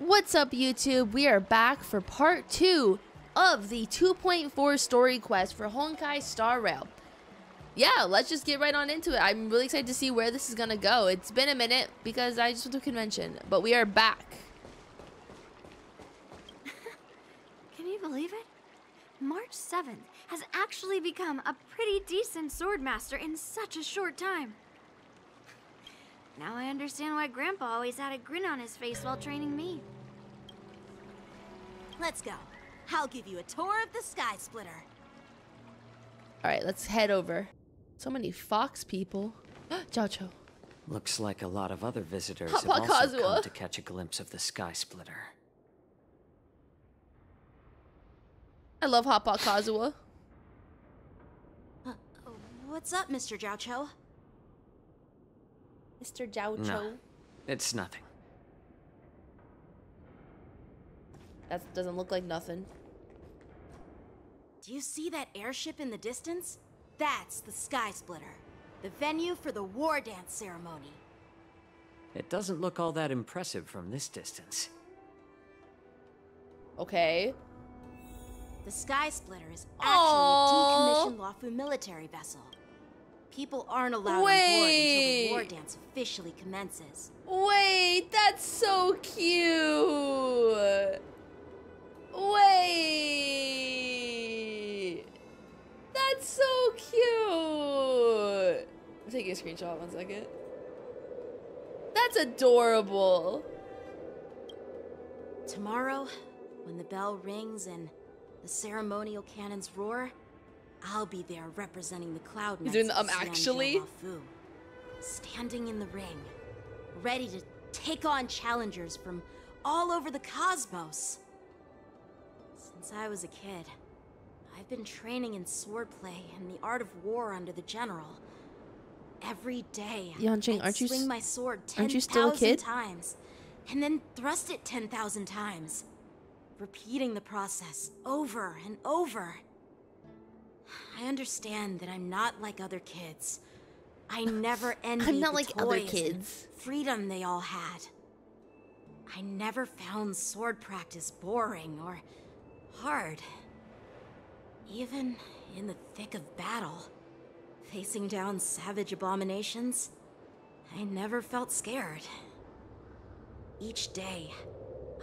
What's up, YouTube? We are back for part two of the 2.4 story quest for Honkai Star Rail. Yeah, let's just get right on into it. I'm really excited to see where this is gonna go. It's been a minute because I just went to a convention, but we are back. Can you believe it? March 7th has actually become a pretty decent swordmaster in such a short time. Now I understand why Grandpa always had a grin on his face while training me. Let's go. I'll give you a tour of the Sky Splitter. All right, let's head over. So many fox people. Jiaoqiu. Looks like a lot of other visitors Papa have also Kazuha. come to catch a glimpse of the Sky Splitter. I love Hotpot Kazuha. Uh, what's up, Mr. Jiaoqiu? Mr. Jiaoqiu. No. It's nothing. That doesn't look like nothing. Do you see that airship in the distance? That's the Sky Splitter, the venue for the war dance ceremony. It doesn't look all that impressive from this distance. Okay. The Sky Splitter is actually Aw. a decommissioned Luofu military vessel. People aren't allowed Wait. on board until the war dance officially commences. Wait, that's so cute. Wait. That's so cute. I'm taking a screenshot one second. That's adorable. Tomorrow, when the bell rings and the ceremonial cannons roar, I'll be there representing the Cloud He's Knights doing the, um, actually? Standing in the ring, ready to take on challengers from all over the cosmos. Since I was a kid, I've been training in swordplay and the art of war under the general. Every day, Yanqing, I'd aren't you swing my sword aren't you still a 10,000 times, and then thrust it 10,000 times, repeating the process over and over. I understand that I'm not like other kids. I never envied not the like other toys and kids. freedom they all had. I never found sword practice boring or hard. Even in the thick of battle, facing down savage abominations, I never felt scared. Each day,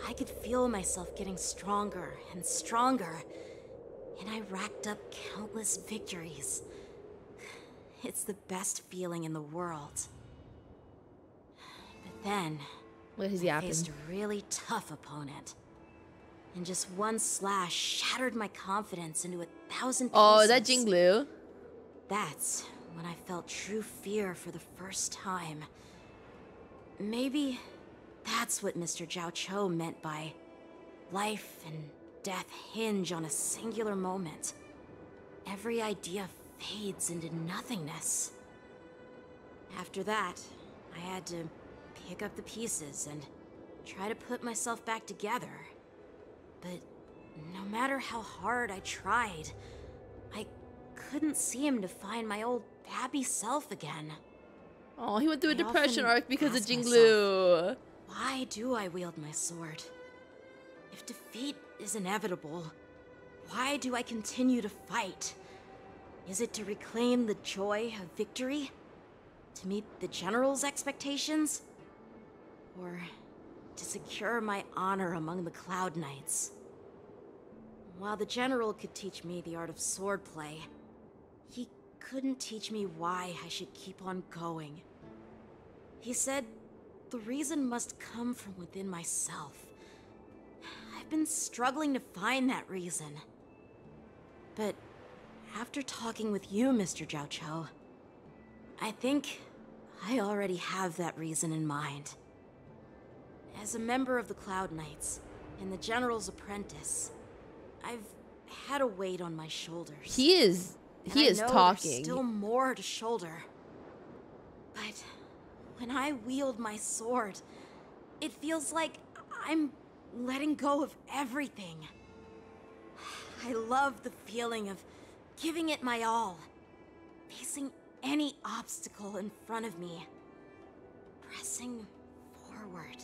I could feel myself getting stronger and stronger, and I racked up countless victories. It's the best feeling in the world. But then, what is I yapping? faced a really tough opponent. And just one slash shattered my confidence into a thousand pieces. Oh, is that Jingliu? That's when I felt true fear for the first time. Maybe that's what Mr. Jiaoqiu meant by life and death hinge on a singular moment. Every idea fades into nothingness. After that, I had to pick up the pieces and try to put myself back together. But no matter how hard I tried, I couldn't seem to find my old happy self again. Oh, he went through a depression arc because of Jingliu. Why do I wield my sword? If defeat is inevitable, why do I continue to fight? Is it to reclaim the joy of victory? To meet the General's expectations? Or to secure my honor among the Cloud Knights? While the General could teach me the art of swordplay, he couldn't teach me why I should keep on going. He said the reason must come from within myself. I've been struggling to find that reason. But after talking with you, Mr. Jiaoqiu, I think I already have that reason in mind. As a member of the Cloud Knights and the General's apprentice, I've had a weight on my shoulders. He is. And He I is talking. Still more to shoulder. But when I wield my sword, it feels like I'm letting go of everything. I love the feeling of giving it my all, facing any obstacle in front of me, pressing forward.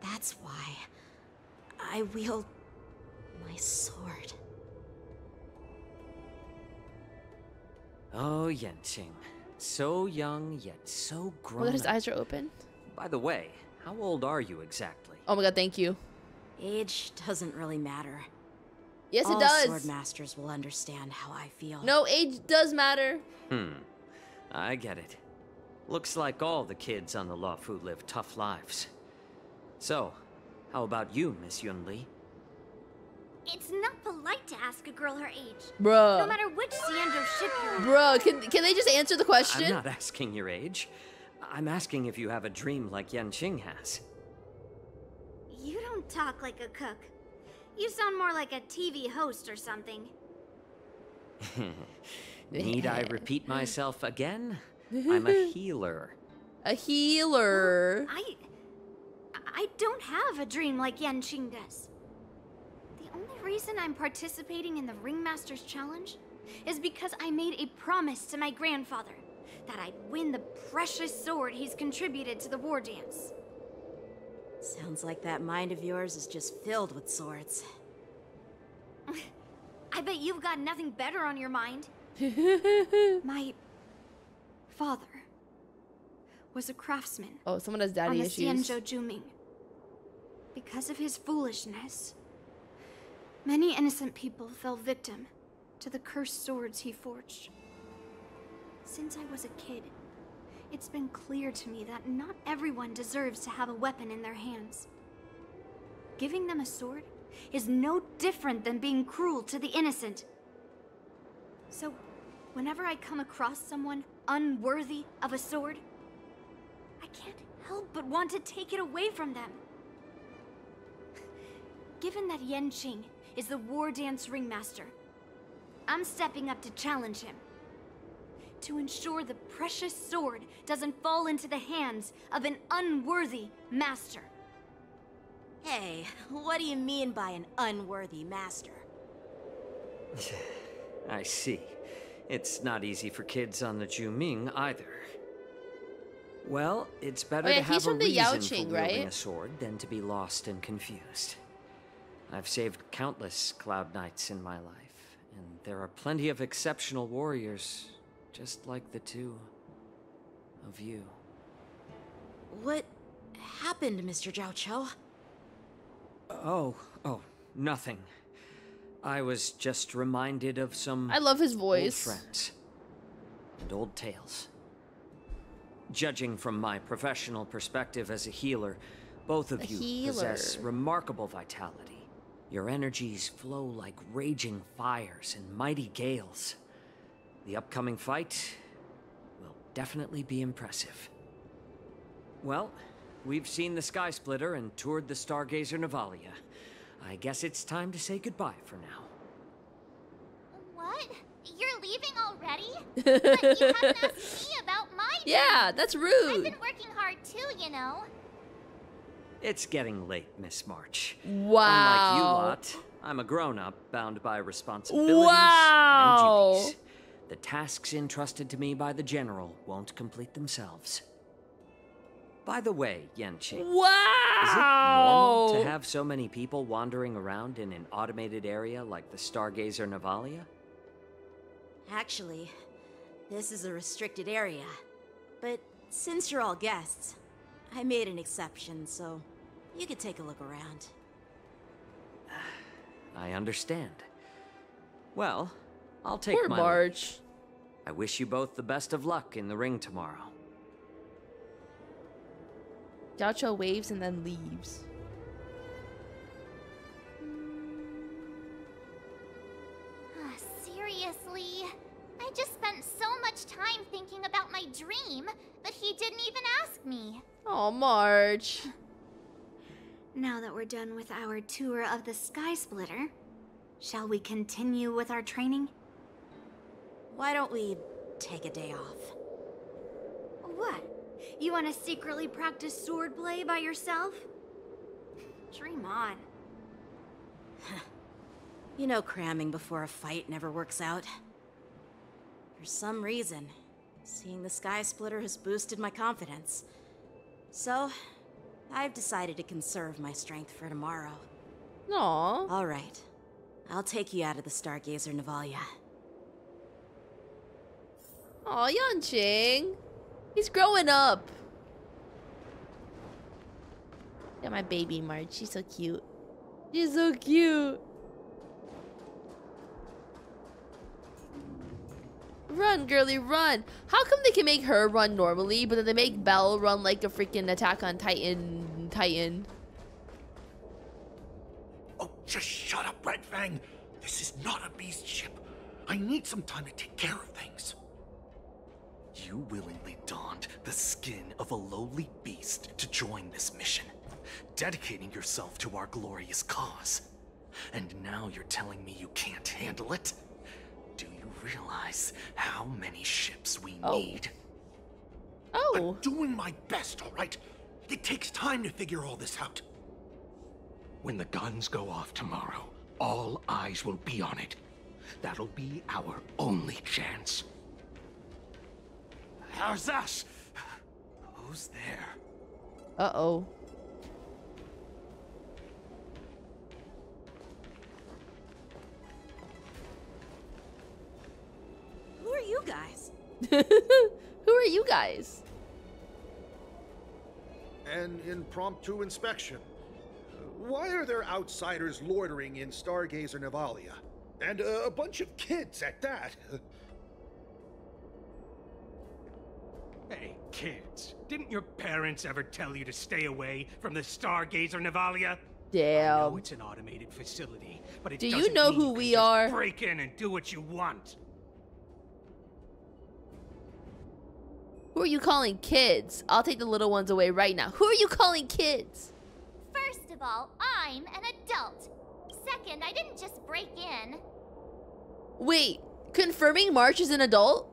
That's That's why I wield my sword. Oh, Yanqing. So young, yet so grown his eyes are open. By the way, how old are you exactly? Oh my god, thank you. Age doesn't really matter. Yes, All it does. sword masters will understand how I feel. No, age does matter. Hmm. I get it. Looks like all the kids on the Luofu live tough lives. So, how about you, Miss Yunli? It's not polite to ask a girl her age. Bruh. No matter which Xianzhou ship you're in. Bruh, can, can they just answer the question? I'm not asking your age. I'm asking if you have a dream like Yan Yanqing has. You don't talk like a cook. You sound more like a TV host or something. Need I repeat myself again? I'm a healer. A healer. I. I don't have a dream like Yanqing does. The only reason I'm participating in the Ringmaster's Challenge is because I made a promise to my grandfather that I'd win the precious sword he's contributed to the war dance. Sounds like that mind of yours is just filled with swords. I bet you've got nothing better on your mind. my father was a craftsman Oh, someone has on daddy the issues. Xianzhou Zhuming. Because of his foolishness, many innocent people fell victim to the cursed swords he forged. Since I was a kid, it's been clear to me that not everyone deserves to have a weapon in their hands. Giving them a sword is no different than being cruel to the innocent. So, whenever I come across someone unworthy of a sword, I can't help but want to take it away from them. Given that Yanqing is the war dance ringmaster, I'm stepping up to challenge him. To ensure the precious sword doesn't fall into the hands of an unworthy master. Hey, what do you mean by an unworthy master? I see. It's not easy for kids on the Zhuming either. Well, it's better Oh, yeah, to have a from the reason Yao for wielding right? a sword than to be lost and confused. I've saved countless Cloud Knights in my life, and there are plenty of exceptional warriors, just like the two of you. What happened, Mr. Jiaoqiu? Oh, oh, nothing. I was just reminded of some I love his old voice. friends and old tales. Judging from my professional perspective as a healer, both of A you possess remarkable vitality. Your energies flow like raging fires and mighty gales. The upcoming fight will definitely be impressive. Well, we've seen the Sky Splitter and toured the Stargazer Navalia. I guess it's time to say goodbye for now. What? You're leaving already? but you haven't asked me about my Yeah, that's rude. I've been working hard too, you know. It's getting late, Miss March. Wow. Unlike you lot, I'm a grown-up bound by responsibilities Wow. and duties. The tasks entrusted to me by the General won't complete themselves. By the way, Yanqing, is it normal to have so many people wandering around in an automated area like the Stargazer Navalia? Actually, this is a restricted area. But since you're all guests, I made an exception, so you could take a look around. I understand. Well, I'll take Poor my leave. March. I wish you both the best of luck in the ring tomorrow. Jiaoqiu waves and then leaves. Ah, Seriously? I just spent so much time thinking about my dream, but he didn't even ask me. Oh, Marge. Now that we're done with our tour of the Sky Splitter, shall we continue with our training? Why don't we take a day off? What? You want to secretly practice swordplay by yourself? Dream on. You know cramming before a fight never works out. For some reason, seeing the Sky Splitter has boosted my confidence. So, I've decided to conserve my strength for tomorrow. Aw. All right. I'll take you out of the Stargazer Navalia. Aw, Yanqing. He's growing up. Look at my baby March. She's so cute. She's so cute. Run, girly, run. How come they can make her run normally, but then they make Belle run like a freaking Attack on Titan Titan? Oh, just shut up, Red Fang. This is not a beast ship. I need some time to take care of things. You willingly donned the skin of a lowly beast to join this mission, dedicating yourself to our glorious cause. And now you're telling me you can't handle it? Do you realize how many ships we Oh. need? Oh. I'm doing my best, all right? It takes time to figure all this out. When the guns go off tomorrow, all eyes will be on it. That'll be our only chance. How's that? Who's there? Uh-oh. Who are you guys? Who are you guys? An impromptu inspection. Why are there outsiders loitering in Stargazer Navalia? And uh, a bunch of kids at that. Hey, kids, didn't your parents ever tell you to stay away from the Stargazer Navalia? I know it's an automated facility, but it Do you doesn't know mean who can we just are? Break in and do what you want. Who are you calling kids? I'll take the little ones away right now. Who are you calling kids? First of all, I'm an adult. Second, I didn't just break in. Wait, confirming March is an adult?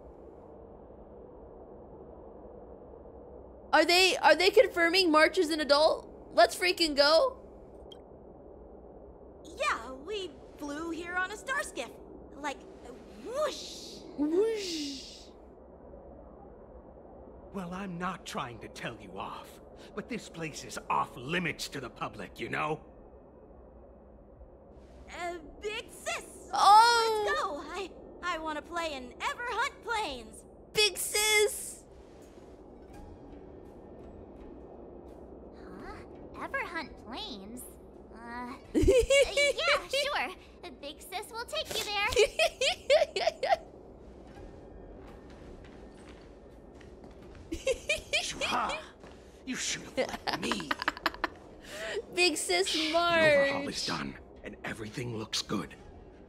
Are they are they confirming March is an adult? Let's freaking go. Yeah, we flew here on a star skiff. Like, whoosh. Whoosh. Well, I'm not trying to tell you off, but this place is off limits to the public, you know? Uh, big sis. Oh, Let's go. I I want to play in Everhunt Plains. big sis. Ever hunt planes? Uh, yeah, sure. Big sis will take you there. Ha! You should have let me. big sis The overhaul is done, and everything looks good.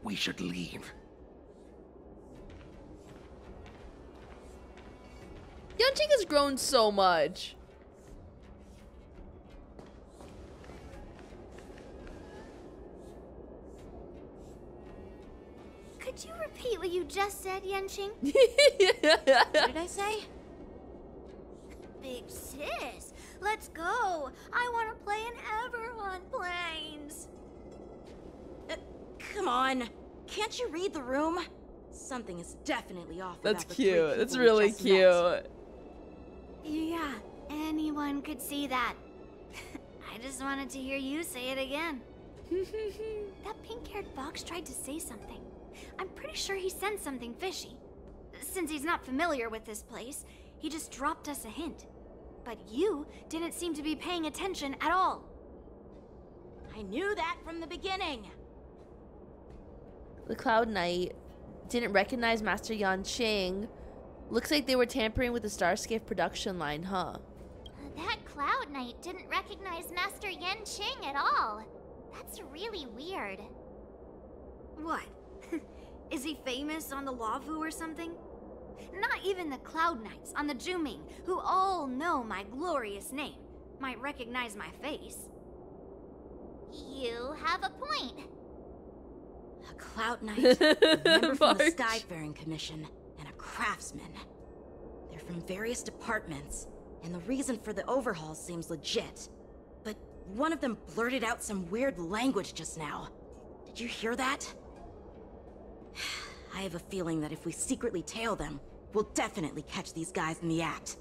We should leave. Yanqing has grown so much. Repeat what you just said, Yanqing? What did I say? Big sis, let's go. I want to play in Everhunt Plains. Uh, come on. Can't you read the room? Something is definitely off. That's about cute. That's really just met. cute. Yeah, anyone could see that. I just wanted to hear you say it again. that pink-haired fox tried to say something. I'm pretty sure he sensed something fishy. Since he's not familiar with this place, he just dropped us a hint. But you didn't seem to be paying attention at all. I knew that from the beginning. The Cloud Knight didn't recognize Master Yan Qing. Looks like they were tampering with the Starscape production line, huh? that Cloud Knight didn't recognize Master Yanqing at all. That's really weird. What? Is he famous on the Luofu or something? Not even the Cloud Knights on the Zhuming, who all know my glorious name, might recognize my face. You have a point. A Cloud Knight, a member from the Skyfaring Commission, and a craftsman. They're from various departments, and the reason for the overhaul seems legit. But one of them blurted out some weird language just now. Did you hear that? I have a feeling that if we secretly tail them, we'll definitely catch these guys in the act.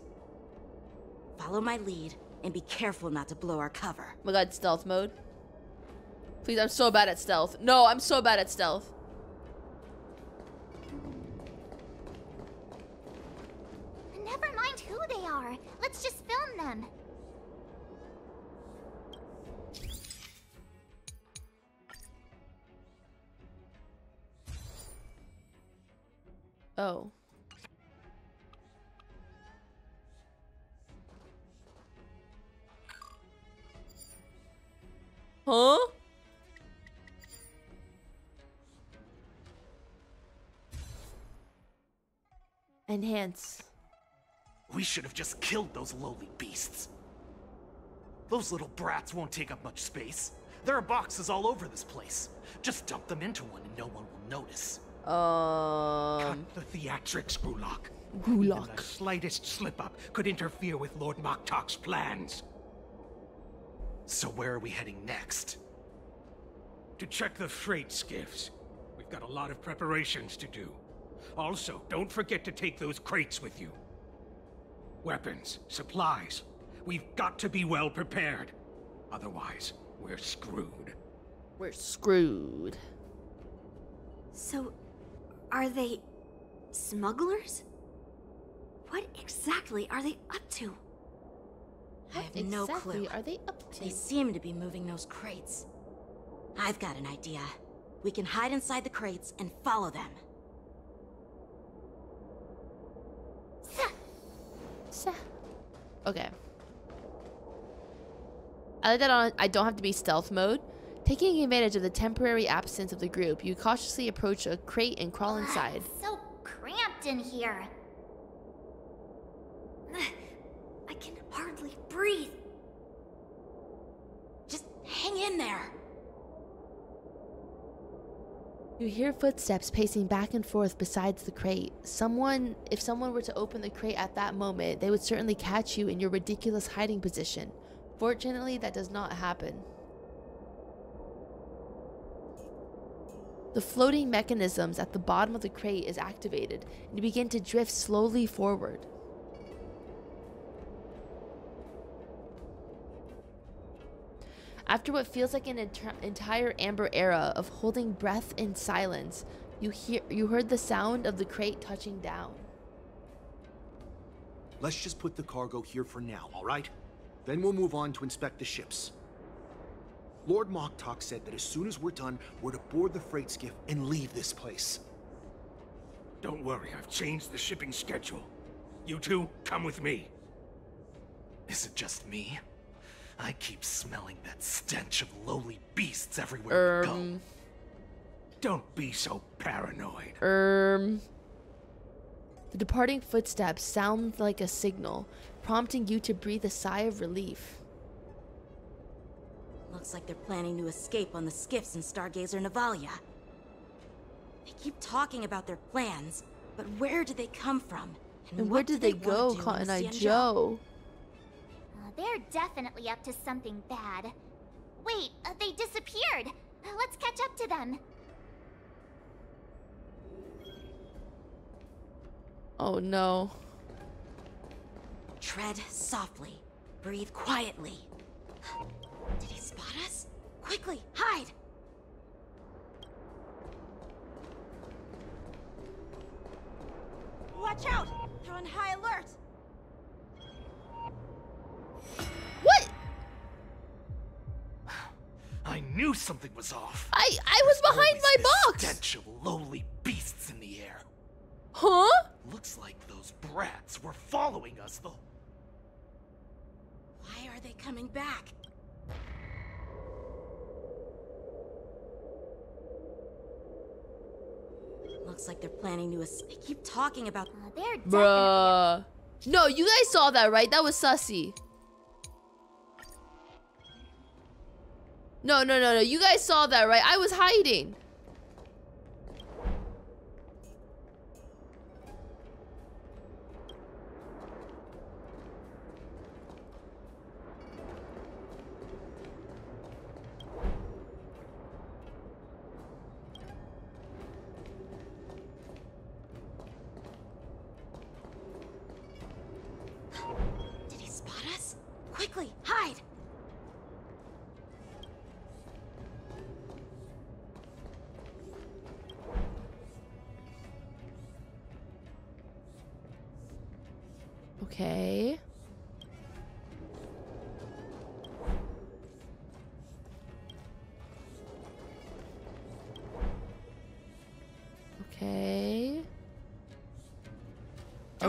Follow my lead, And be careful not to blow our cover. Oh my god, stealth mode. Please, I'm so bad at stealth. No, I'm so bad at stealth. Never mind who they are. Let's just film them. Oh. Huh? Enhance. We should have just killed those lowly beasts. Those little brats won't take up much space. There are boxes all over this place. Just dump them into one and no one will notice. Um. Cut the theatrics, Gulak. Even Gulak. the slightest slip-up could interfere with Lord Moktok's plans. So where are we heading next? To check the freight skiffs. We've got a lot of preparations to do. Also, don't forget to take those crates with you. Weapons, supplies. We've got to be well prepared. Otherwise, we're screwed. We're screwed. So, are they smugglers? What exactly are they up to? I have no clue. are they up to? They seem to be moving those crates. I've got an idea. We can hide inside the crates and follow them. Okay. I like that on I don't have to be stealth mode. Taking advantage of the temporary absence of the group, you cautiously approach a crate and crawl inside. It's so cramped in here. I can hardly breathe. Just hang in there. You hear footsteps pacing back and forth besides the crate. Someone, if someone were to open the crate at that moment, they would certainly catch you in your ridiculous hiding position. Fortunately, that does not happen. The floating mechanisms at the bottom of the crate is activated, and you begin to drift slowly forward. After what feels like an entire amber era of holding breath in silence, you hear you heard the sound of the crate touching down. Let's just put the cargo here for now, all right? Then we'll move on to inspect the ships. Lord Moktok said that as soon as we're done, we're to board the freight skiff and leave this place. Don't worry, I've changed the shipping schedule. You two, come with me. Is it just me? I keep smelling that stench of lowly beasts everywhere we go. Um, Don't be so paranoid. um. The departing footsteps sound like a signal, prompting you to breathe a sigh of relief. Looks like they're planning to escape on the skiffs in Stargazer Navalia. They keep talking about their plans, but where did they come from? And what where did they, wanna go, do in Cotton Eye Joe? Uh, they're definitely up to something bad. Wait, uh, they disappeared. Uh, let's catch up to them. Oh no. Tread softly. Breathe quietly. Did he spot us? Quickly, hide! Watch out! They're on high alert! What? I knew something was off. I I was behind Always my this box. stench of lowly beasts in the air. Huh? Looks like those brats were following us the Why are they coming back? Looks like they're planning to es- They keep talking about Uh, they're definitely. Bruh. No, you guys saw that, right? That was sussy. No, no, no, no. You guys saw that, right? I was hiding.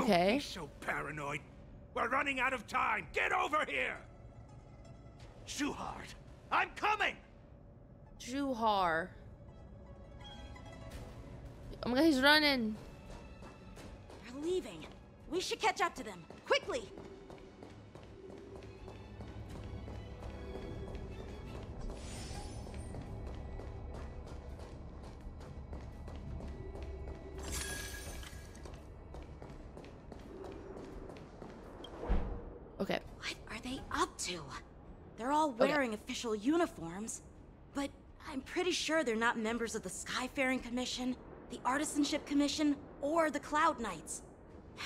Don't Okay. be so paranoid. We're running out of time. Get over here. Shuhard, I'm coming. Juhar. Oh my god, he's running. They're leaving. We should catch up to them. Quickly! Official uniforms, but I'm pretty sure they're not members of the Skyfaring Commission, the Artisanship Commission, or the Cloud Knights.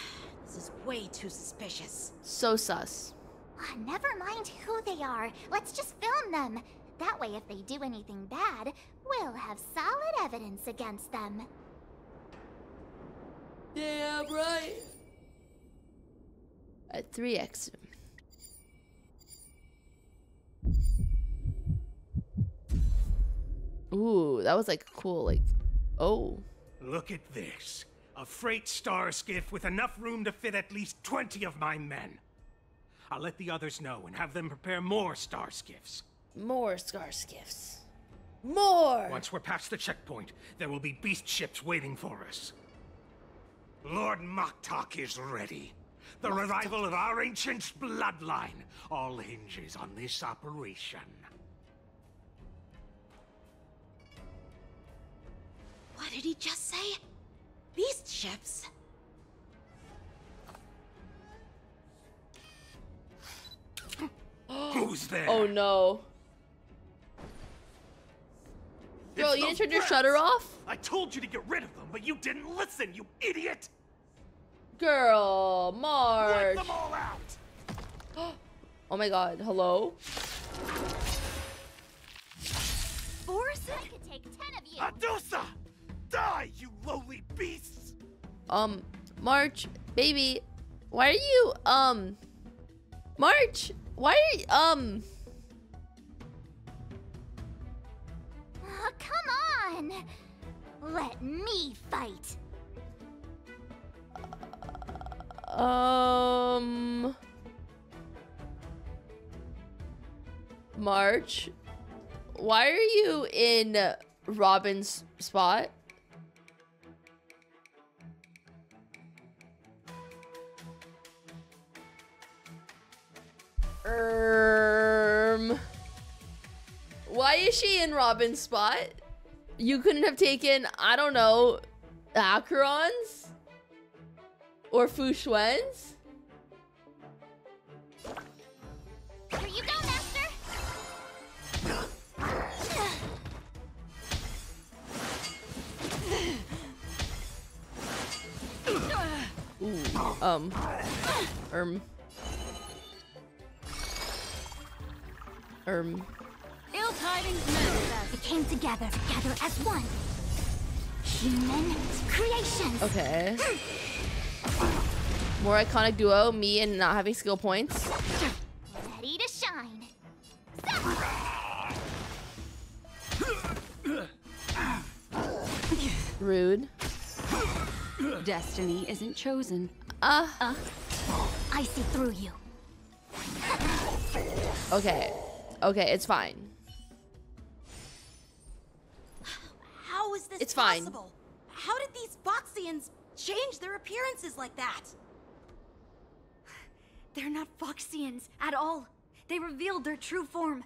This is way too suspicious. So sus. Ah, never mind who they are. Let's just film them. That way, if they do anything bad, we'll have solid evidence against them. Yeah, right. At 3x. Ooh, that was like cool, like, oh. Look at this. A freight star skiff with enough room to fit at least 20 of my men. I'll let the others know and have them prepare more star skiffs. More scar skiffs. More! Once we're past the checkpoint, there will be beast ships waiting for us. Lord Moktok is ready. The revival of our ancient bloodline all hinges on this operation. What did he just say? Beast ships? Who's there? Oh no. Bro, It's you those didn't turn your shutter off? I told you to get rid of them, but you didn't listen, you idiot! Girl, Wipe Marge. them all out! Oh my god, hello? Borson? I could take ten of you. Adusa! Die, you lowly beasts! Um, March, baby, why are you, um, March, why are you, um, Oh, come on. Let me fight. um, March, why are you in Robin's spot? Um, why is she in Robin's spot? You couldn't have taken, I don't know, Acheron's? Or Fu Xuan's? Here you go, Master. Ooh, um, um, um, Ill tidings manifest. We came together, together as one. Human creations. okay. More iconic duo, me and not having skill points. Ready to shine. Rude. Destiny isn't chosen. Uh, I see through you. okay. Okay, it's fine. How is this It's fine. possible? How did these Foxians change their appearances like that? They're not Foxians at all. They revealed their true form.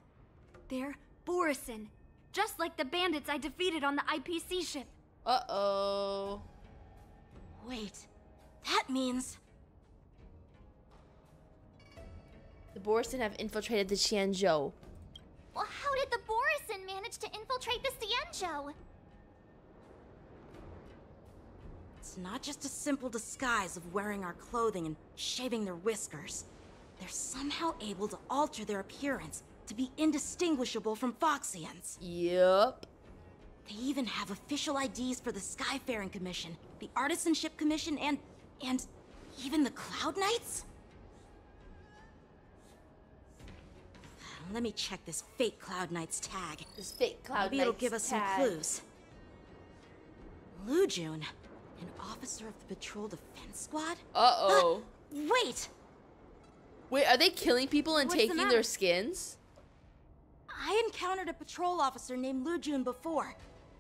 They're Borisin, just like the bandits I defeated on the IPC ship. Uh-oh. Wait, that means The Borisin have infiltrated the Xianzhou. Well, how did the Borisin manage to infiltrate the Xianzhou? it's not just a simple disguise of wearing our clothing and shaving their whiskers. They're somehow able to alter their appearance to be indistinguishable from Foxians. Yup. They even have official IDs for the Skyfaring Commission, the Artisanship Commission, and. and even the Cloud Knights? Let me check this fake Cloud Knight's tag. This fake Cloud Maybe it'll give us tag. some clues. Lu Lujun, an officer of the Patrol Defense Squad? Uh-oh. Wait! Wait, are they killing people and What's taking matter? their skins? I encountered a patrol officer named Lu Lujun before.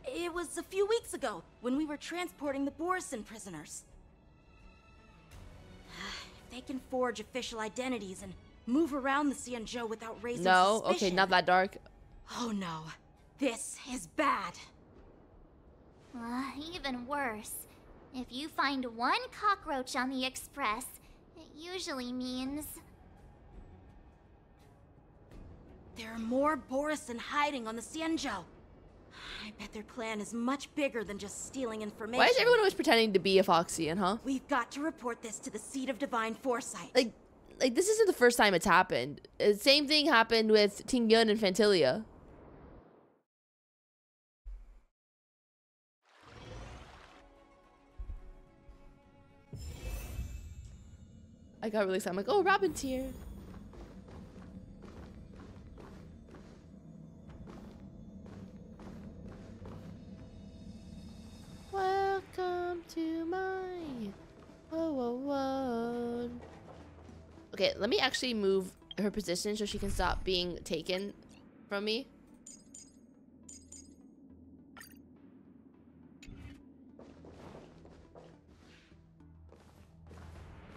It was a few weeks ago when we were transporting the Borisin prisoners. If they can forge official identities and move around the Xianzhou without raising No? suspicion. Okay, not that dark. Oh no. This is bad. Uh, even worse. If you find one cockroach on the express, it usually means. There are more Borisin hiding on the Xianzhou. I bet their plan is much bigger than just stealing information. Why is everyone always pretending to be a Foxian, huh? We've got to report this to the Seat of Divine Foresight. Like, like this isn't the first time it's happened. Uh, Same thing happened with Ting Yun and Phantylia. I got really excited. I'm like, oh, Robin's here. Welcome to my oh, oh, oh. Okay, let me actually move her position so she can stop being taken from me.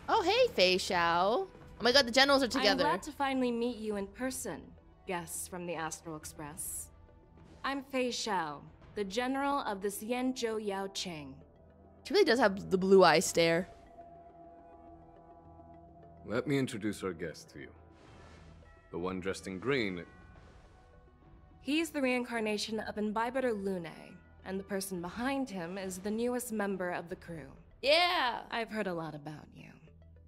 Oh, hey, Fei Xiao. Oh my god, the generals are together. I'm glad to finally meet you in person, guests from the Astral Express. I'm Fei Xiao, the general of the Xianzhou Yaoqing. She really does have the blue eye stare. Let me introduce our guest to you. The one dressed in green. He's the reincarnation of Imbibitor Lunae, and the person behind him is the newest member of the crew. Yeah. I've heard a lot about you.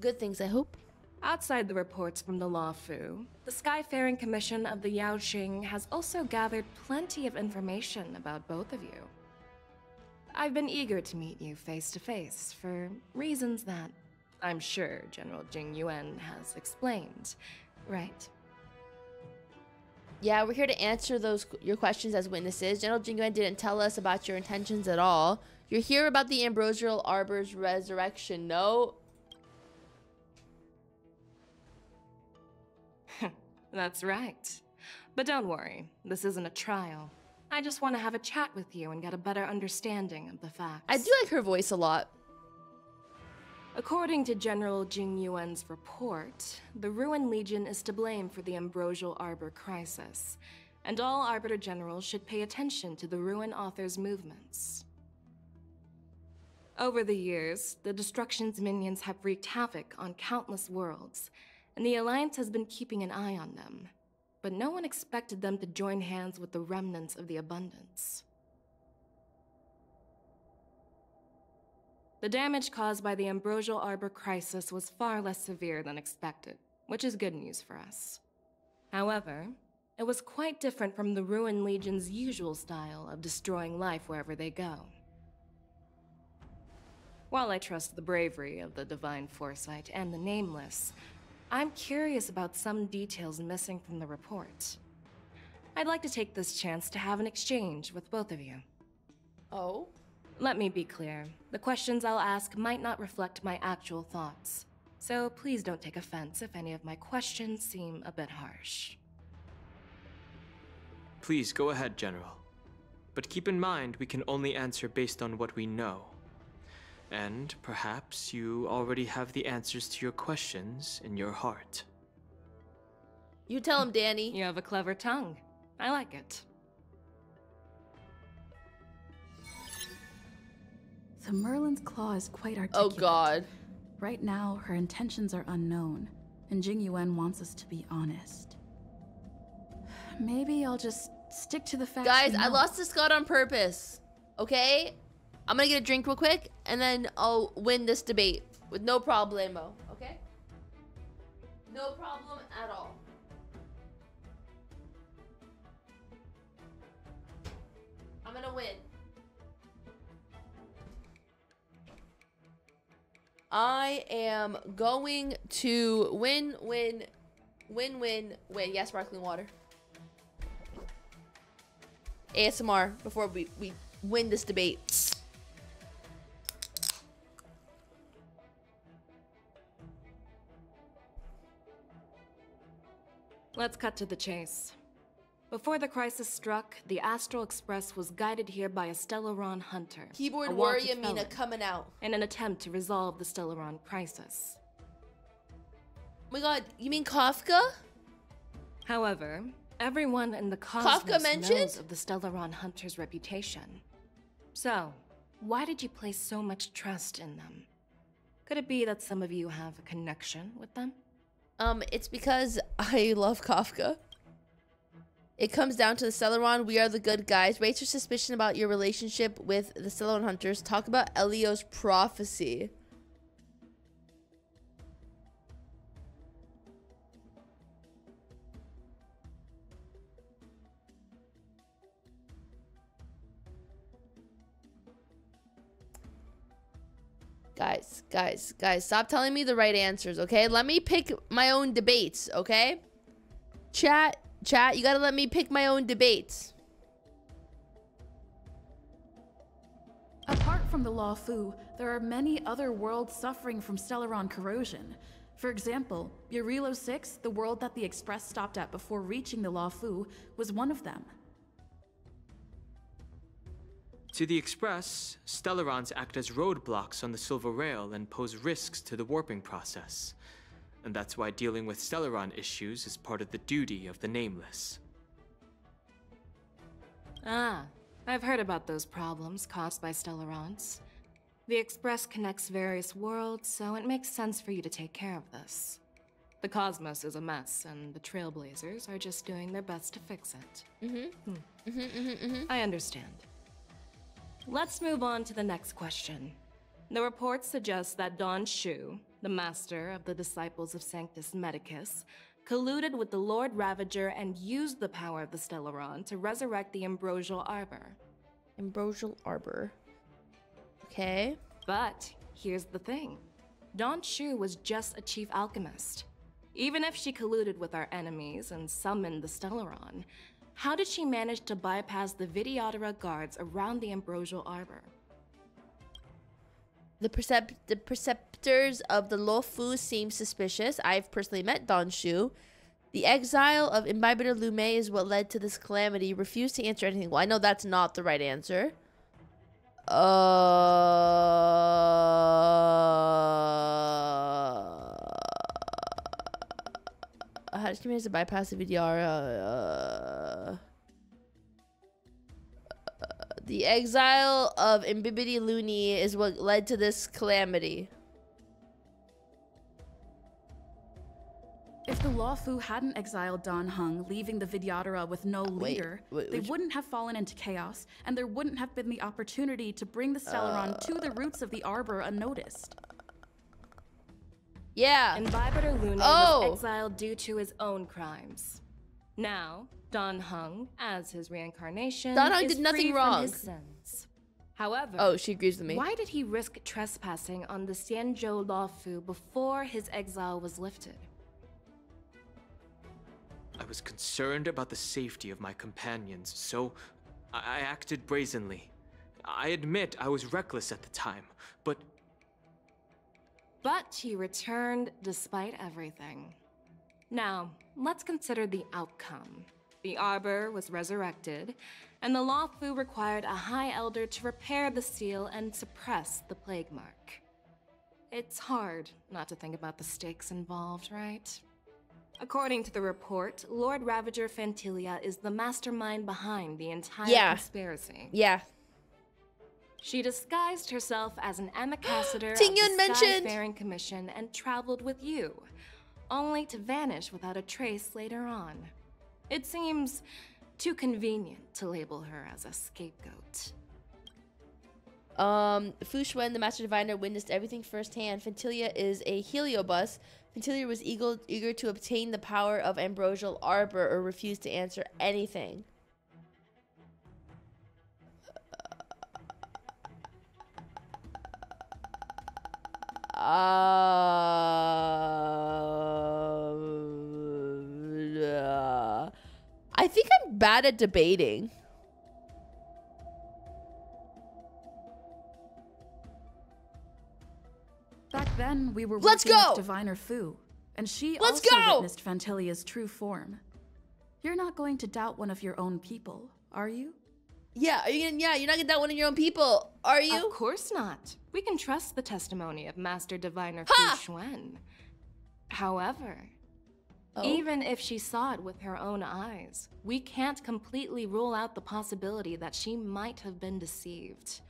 Good things, I hope. Outside the reports from the Luofu, the Skyfaring Commission of the Yao Qing has also gathered plenty of information about both of you. I've been eager to meet you face to face for reasons that I'm sure General Jing Yuan has explained, right? Yeah, we're here to answer those your questions as witnesses. General Jing Yuan didn't tell us about your intentions at all. You're here about the Ambrosial Arbor's resurrection. No. That's right. But don't worry, this isn't a trial. I just want to have a chat with you and get a better understanding of the facts. I do like her voice a lot. According to General Jing Yuan's report, the Ruin Legion is to blame for the Ambrosial Arbor crisis, and all Arbiter Generals should pay attention to the Ruin Author's movements. Over the years, the Destruction's minions have wreaked havoc on countless worlds, and the Alliance has been keeping an eye on them. But no one expected them to join hands with the remnants of the Abundance. The damage caused by the Ambrosial Arbor crisis was far less severe than expected, which is good news for us. However, it was quite different from the Ruin Legion's usual style of destroying life wherever they go. While I trust the bravery of the Divine Foresight and the Nameless, I'm curious about some details missing from the report. I'd like to take this chance to have an exchange with both of you. Oh? Let me be clear. The questions I'll ask might not reflect my actual thoughts. So please don't take offense if any of my questions seem a bit harsh. Please go ahead, General. But keep in mind we can only answer based on what we know. And perhaps you already have the answers to your questions in your heart. You tell him, Danny. You have a clever tongue. I like it. The Merlin's claw is quite oh, articulate. Oh god. Right now, her intentions are unknown, and Jing Yuan wants us to be honest. Maybe I'll just stick to the facts. Guys, I lost to Scott on purpose. Okay? I'm gonna get a drink real quick, and then I'll win this debate with no problemo. Okay? No problem at all. I'm gonna win. I am going to win, win, Win, win, win. Yeah, sparkling water. ASMR before we, we win this debate. Let's cut to the chase. Before the crisis struck, the Astral Express was guided here by a Stellaron hunter. Keyboard a warrior Mina coming out. In an attempt to resolve the Stellaron crisis. Oh my god, you mean Kafka? However, everyone in the cosmos Kafka mentioned? knows of the Stellaron hunter's reputation. So, why did you place so much trust in them? Could it be that some of you have a connection with them? Um, it's because I love Kafka. It comes down to the Stellaron. We are the good guys. Raise your suspicion about your relationship with the Stellaron hunters. Talk about Elio's prophecy. Guys, guys, guys, stop telling me the right answers, okay? Let me pick my own debates, okay? Chat, chat, you gotta let me pick my own debates. Apart from the Luofu, there are many other worlds suffering from Stellaron corrosion. For example, Jarilo 6, the world that the Express stopped at before reaching the Luofu, was one of them. To the Express, Stellarons act as roadblocks on the Silver Rail and pose risks to the warping process. And that's why dealing with Stellaron issues is part of the duty of the Nameless. Ah, I've heard about those problems caused by Stellarons. The Express connects various worlds, so it makes sense for you to take care of this. The cosmos is a mess, and the Trailblazers are just doing their best to fix it. Mm-hmm. Hmm. Mm-hmm, mm-hmm, mm-hmm. I understand. Let's move on to the next question. The reports suggest that Dan Shu, the master of the disciples of Sanctus Medicus, colluded with the Lord Ravager and used the power of the Stellaron to resurrect the Ambrosial Arbor. Ambrosial Arbor. Okay. But here's the thing Dan Shu was just a chief alchemist. Even if she colluded with our enemies and summoned the Stellaron, how did she manage to bypass the Vidyadhara guards around the Ambrosial Arbor? The, percep- the preceptors of the Luofu seem suspicious. I've personally met Dan Shu. The exile of Imbibitor Lunae is what led to this calamity. Refused to answer anything. Well, I know that's not the right answer. Uh, how did she manage to bypass the Vidyara? Uh, the exile of Imbibitor Lunae is what led to this calamity. If the Luofu hadn't exiled Dan Heng, leaving the Vidyadhara with no leader, wait, they wouldn't have fallen into chaos, and there wouldn't have been the opportunity to bring the Stellaron to the uh. roots of the Arbor unnoticed. Yeah. Imbibitor Lunae Oh. was exiled due to his own crimes. Now, Dan Heng, as his reincarnation, Dan Heng is did nothing wrong. his sins. However, Oh, she agrees with me. why did he risk trespassing on the Xianzhou Luofu before his exile was lifted? I was concerned about the safety of my companions, so I I acted brazenly. I admit I was reckless at the time, but But he returned despite everything. Now, let's consider the outcome. The Arbor was resurrected, and the Luofu required a High Elder to repair the seal and suppress the Plague Mark. It's hard not to think about the stakes involved, right? According to the report, Lord Ravager Phantylia is the mastermind behind the entire Yeah. conspiracy. Yeah. She disguised herself as an ambassador of the mentioned- Skyfaring Commission and traveled with you, only to vanish without a trace later on. It seems too convenient to label her as a scapegoat. Um, Fu Xuan, the Master Diviner, witnessed everything firsthand. Phantylia is a heliobus. Phantylia was eager, eager to obtain the power of Ambrosial Arbor or refused to answer anything. Uh, bad at debating. Back then, we were Let's working go! with Diviner Fu, and she Let's also go! witnessed Phantylia's true form. You're not going to doubt one of your own people, are you? Yeah, are you gonna, yeah, you're not gonna doubt one of your own people, are you? Of course not. We can trust the testimony of Master Diviner Ha! Fu Xuan. However, Oh. even if she saw it with her own eyes, we can't completely rule out the possibility that she might have been deceived.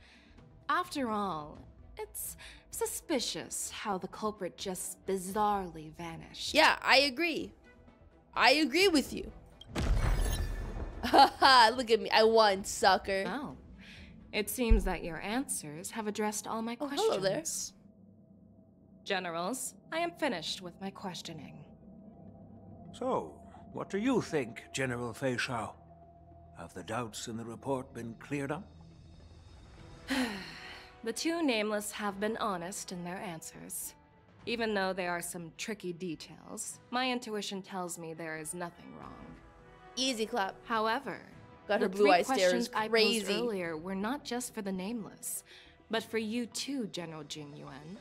After all, it's suspicious how the culprit just bizarrely vanished. Yeah, I agree. I agree with you. Haha, look at me. I won, sucker. Oh. It seems that your answers have addressed all my Oh, questions. hello there. Generals, I am finished with my questioning. So, what do you think, General Fei Xiao? Have the doubts in the report been cleared up? The two nameless have been honest in their answers. Even though there are some tricky details, my intuition tells me there is nothing wrong. Easy clap. However, God, her the blue three eye stare questions is I posed earlier were not just for the nameless, but for you too, General Jing Yuan.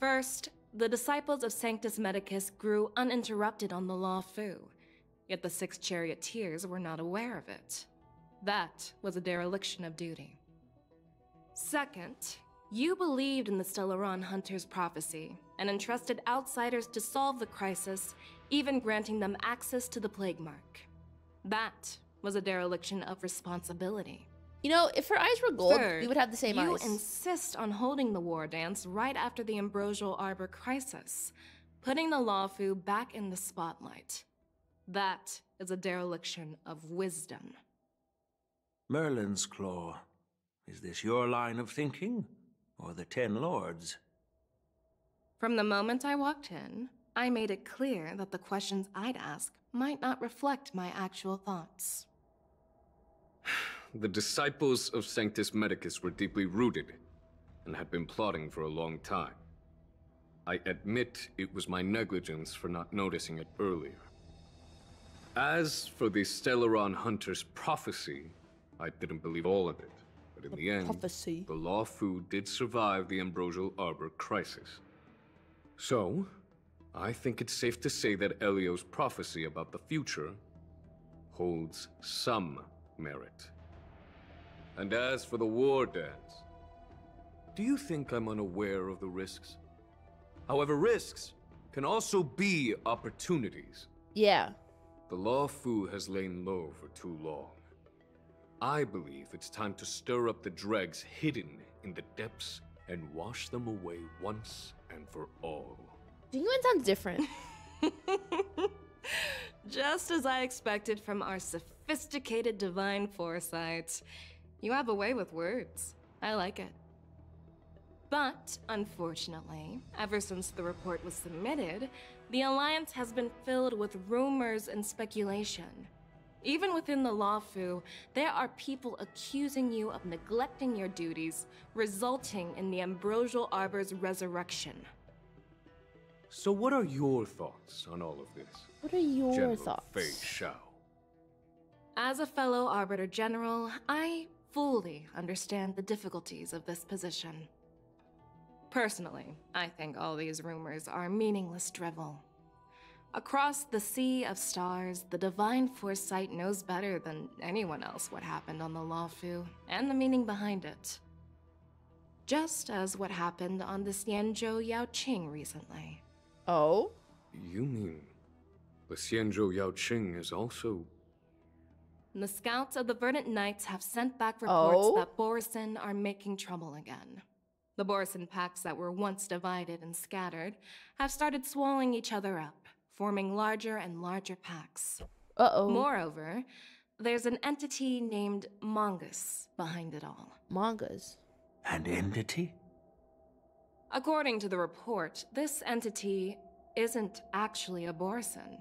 First, the disciples of Sanctus Medicus grew uninterrupted on the Luofu, yet the six charioteers were not aware of it. That was a dereliction of duty. Second, you believed in the Stellaron Hunter's prophecy and entrusted outsiders to solve the crisis, even granting them access to the plague mark. That was a dereliction of responsibility. You know, if her eyes were gold, we would have the same you eyes. You insist on holding the war dance right after the Ambrosial Arbor crisis, putting the Luofu back in the spotlight. That is a dereliction of wisdom. Merlin's Claw. Is this your line of thinking? Or the Ten Lords? From the moment I walked in, I made it clear that the questions I'd ask might not reflect my actual thoughts. The disciples of Sanctus Medicus were deeply rooted and had been plotting for a long time. I admit it was my negligence for not noticing it earlier. As for the Stellaron Hunter's prophecy, I didn't believe all of it. But in the, end, prophecy. the Luofu did survive the Ambrosial Arbor crisis. So, I think it's safe to say that Elio's prophecy about the future holds some merit. And as for the war dance, do you think I'm unaware of the risks? However, risks can also be opportunities. Yeah. The Luofu has lain low for too long. I believe it's time to stir up the dregs hidden in the depths and wash them away once and for all. Genuine sounds different. Just as I expected from our sophisticated divine foresight. You have a way with words. I like it. But, unfortunately, ever since the report was submitted, the Alliance has been filled with rumors and speculation. Even within the Luofu, there are people accusing you of neglecting your duties, resulting in the Ambrosial Arbor's resurrection. So, what are your thoughts on all of this? What are your General thoughts? Fei Xiao. As a fellow Arbiter General, I fully understand the difficulties of this position. Personally, I think all these rumors are meaningless drivel. Across the sea of stars, the Divine Foresight knows better than anyone else what happened on the Luofu and the meaning behind it. Just as what happened on the Xianzhou Yaoqing recently. Oh? You mean the Xianzhou Yaoqing is also. The scouts of the Verdant Knights have sent back reports Oh? that Borisin are making trouble again. The Borisin packs that were once divided and scattered have started swallowing each other up, forming larger and larger packs. Uh-oh. Moreover, there's an entity named Mongus behind it all. Mangas. An entity? According to the report, this entity isn't actually a Borisin.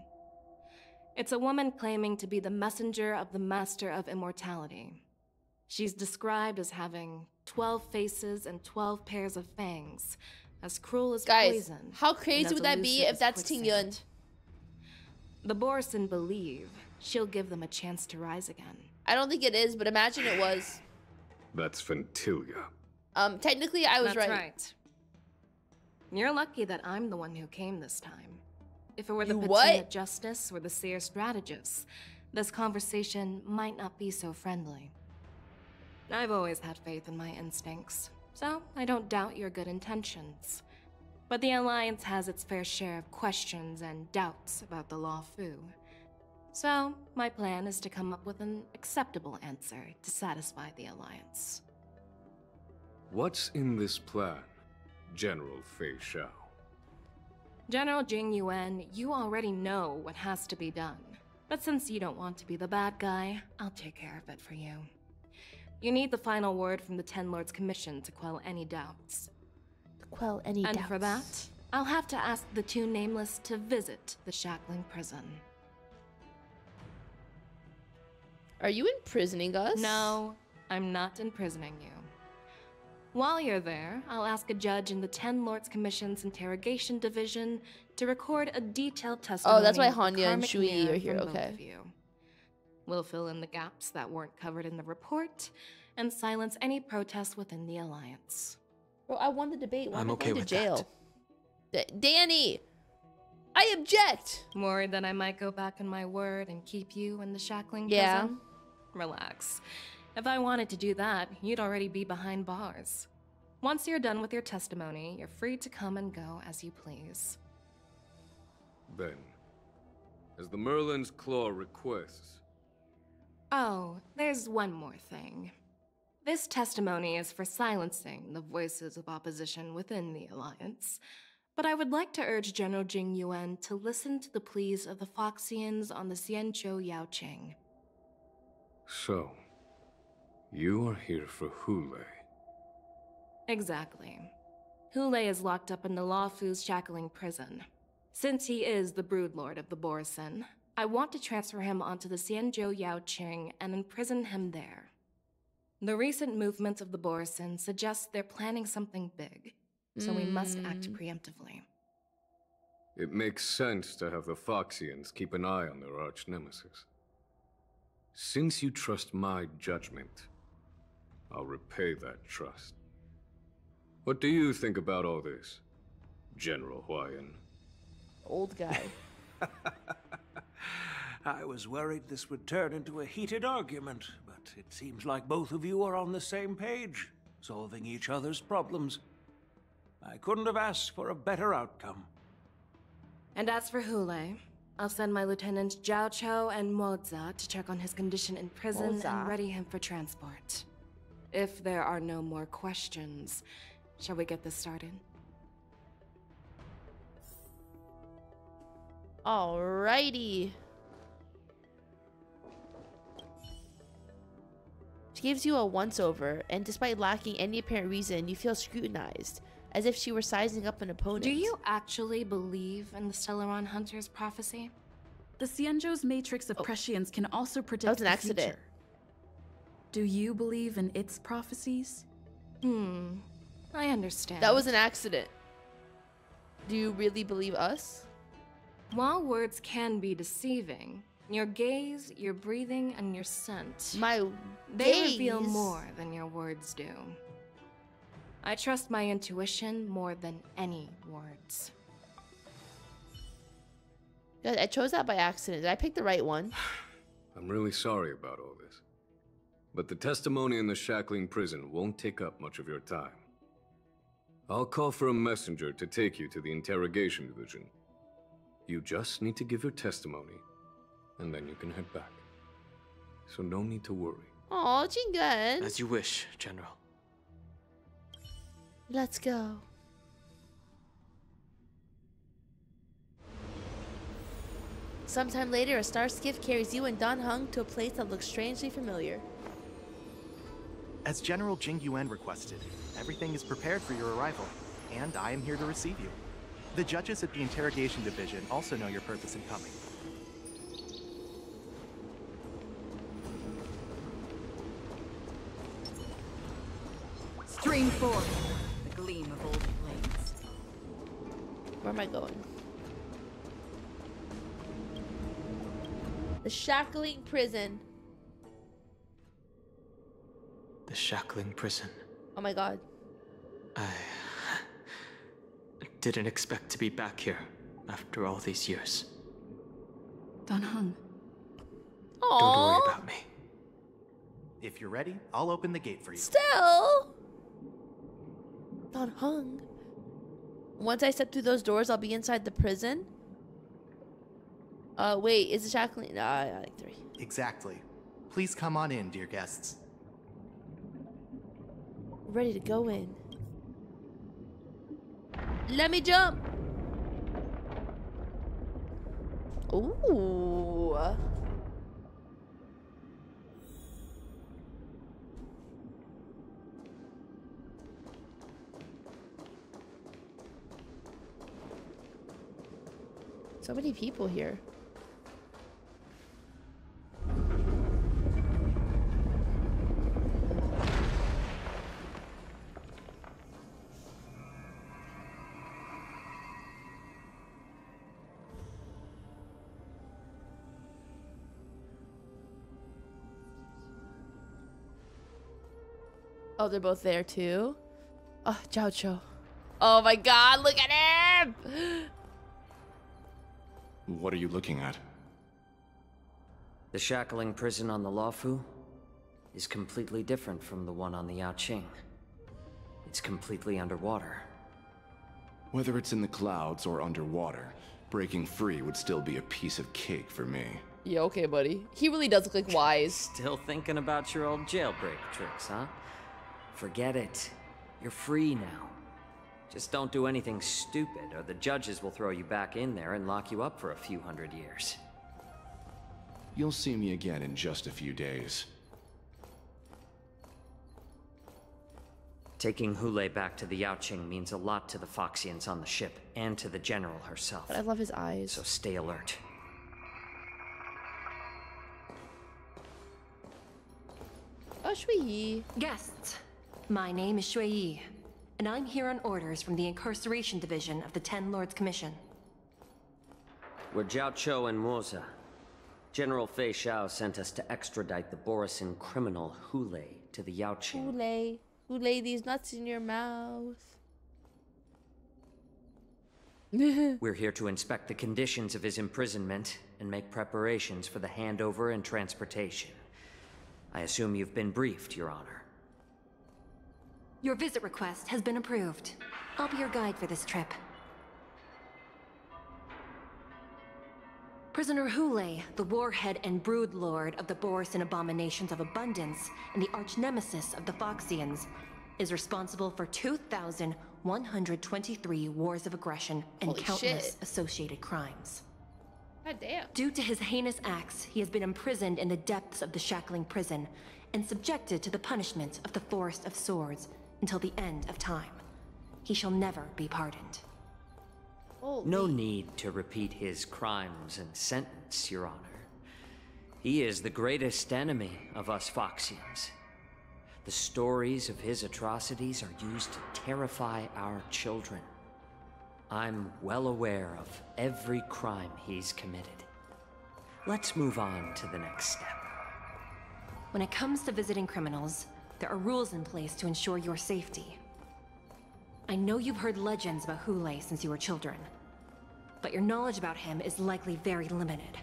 It's a woman claiming to be the messenger of the Master of Immortality. She's described as having 12 faces and 12 pairs of fangs, as cruel as Guys, poison. how crazy would that be if that's Ting Yun? quicksand. The Borisin believe she'll give them a chance to rise again. I don't think it is, but imagine it was. That's Phantylia. Um, technically, I was That's right. right. You're lucky that I'm the one who came this time. If it were the You Patina? Justice or the Seer Strategist, this conversation might not be so friendly. I've always had faith in my instincts, so I don't doubt your good intentions. But the Alliance has its fair share of questions and doubts about the Law Fu. So, my plan is to come up with an acceptable answer to satisfy the Alliance. What's in this plan, General Fei Xiao? General Jing Yuan, you already know what has to be done. But since you don't want to be the bad guy, I'll take care of it for you. You need the final word from the Ten Lords Commission to quell any doubts. To quell any and doubts. for that, I'll have to ask the two Nameless to visit the Shackling prison. Are you imprisoning us? No, I'm not imprisoning you. While you're there, I'll ask a judge in the Ten Lords Commission's Interrogation Division to record a detailed testimony. Oh, that's why of the Hanya and karmic Shui mirror are here, from both okay. of you. We'll fill in the gaps that weren't covered in the report and silence any protests within the Alliance. Bro, I won the debate. Why I'm I okay with to jail? Da- Danny! I object! Worried that I might go back on my word and keep you in the shackling Yeah. prison? Relax. If I wanted to do that, you'd already be behind bars. Once you're done with your testimony, you're free to come and go as you please. Then, as the Merlin's Claw requests, Oh, there's one more thing. This testimony is for silencing the voices of opposition within the Alliance. But I would like to urge General Jing Yuan to listen to the pleas of the Foxians on the Xianzhou Yaoqing. so, you are here for Hule. Exactly. Hule is locked up in the Luofu's shackling prison. Since he is the broodlord of the Borisin, I want to transfer him onto the Xianzhou Yaoqing and imprison him there. The recent movements of the Borisin suggest they're planning something big, so we must act hmm. preemptively. It makes sense to have the Foxians keep an eye on their arch nemesis. Since you trust my judgment, I'll repay that trust. What do you think about all this, General Huaiyan? Old guy. I was worried this would turn into a heated argument, but it seems like both of you are on the same page, solving each other's problems. I couldn't have asked for a better outcome. And as for Hule, I'll send my lieutenants Jiaoqiu and Moza to check on his condition in prison Moza. and ready him for transport. If there are no more questions, shall we get this started? Alrighty. She gives you a once over, and despite lacking any apparent reason, you feel scrutinized, as if she were sizing up an opponent. Do you actually believe in the Stellaron Hunter's prophecy? The Xianzhou's matrix of oh. prescience can also predict Oh. was an accident. future. Do you believe in its prophecies? Hmm. I understand. That was an accident. Do you really believe us? While words can be deceiving, your gaze, your breathing, and your scent. My They reveal more than your words do. I trust my intuition more than any words. I chose that by accident. Did I pick the right one? I'm really sorry about all this. But the testimony in the Shackling prison won't take up much of your time. I'll call for a messenger to take you to the interrogation division. You just need to give your testimony, and then you can head back. So no need to worry. Aw, Jingan. As you wish, General. Let's go. Sometime later, a star skiff carries you and Dan Heng to a place that looks strangely familiar. As General Jing Yuan requested, everything is prepared for your arrival, and I am here to receive you. The judges at the Interrogation Division also know your purpose in coming. Stream forth the gleam of old blades. Where am I going? The shackling prison. The shackling prison. Oh my god. I didn't expect to be back here after all these years. Dan Heng. Aww. Don't worry about me. If you're ready, I'll open the gate for you. Still. Not hung. Once I step through those doors, I'll be inside the prison. Uh, wait, is the shackling? Nah, I like three. Exactly. Please come on in, dear guests. Ready to go in. Let me jump. Ooh. So many people here. Oh, they're both there too? Oh, Jiaoqiu. Oh my god, look at him! What are you looking at? The shackling prison on the Luofu is completely different from the one on the Yaoqing. It's completely underwater. Whether it's in the clouds or underwater, breaking free would still be a piece of cake for me. Yeah, okay, buddy. He really does look like Wise. Still thinking about your old jailbreak tricks, huh? Forget it. You're free now. Just don't do anything stupid, or the judges will throw you back in there and lock you up for a few hundred years. You'll see me again in just a few days. Taking Hule back to the Yaoqing means a lot to the Foxians on the ship, and to the General herself. But I love his eyes. So stay alert. Oh, Xueyi. Guests, my name is Xueyi, and I'm here on orders from the Incarceration Division of the Ten Lords Commission. We're Jiaoqiu and Moza. General Fei Xiao sent us to extradite the Borisin criminal Hule to the Yaoqing. Hule. Who lay these nuts in your mouth? We're here to inspect the conditions of his imprisonment and make preparations for the handover and transportation. I assume you've been briefed, Your Honor. Your visit request has been approved. I'll be your guide for this trip. Prisoner Hule, the warhead and brood lord of the Borisin Abominations of Abundance and the arch nemesis of the Foxians, is responsible for 2,123 wars of aggression and Holy countless shit. associated crimes. God damn. Due to his heinous acts, he has been imprisoned in the depths of the shackling prison and subjected to the punishment of the Forest of Swords until the end of time. He shall never be pardoned. No need to repeat his crimes and sentence, Your Honor. He is the greatest enemy of us Foxians. The stories of his atrocities are used to terrify our children. I'm well aware of every crime he's committed. Let's move on to the next step. When it comes to visiting criminals, there are rules in place to ensure your safety. I know you've heard legends about Hule since you were children, but your knowledge about him is likely very limited.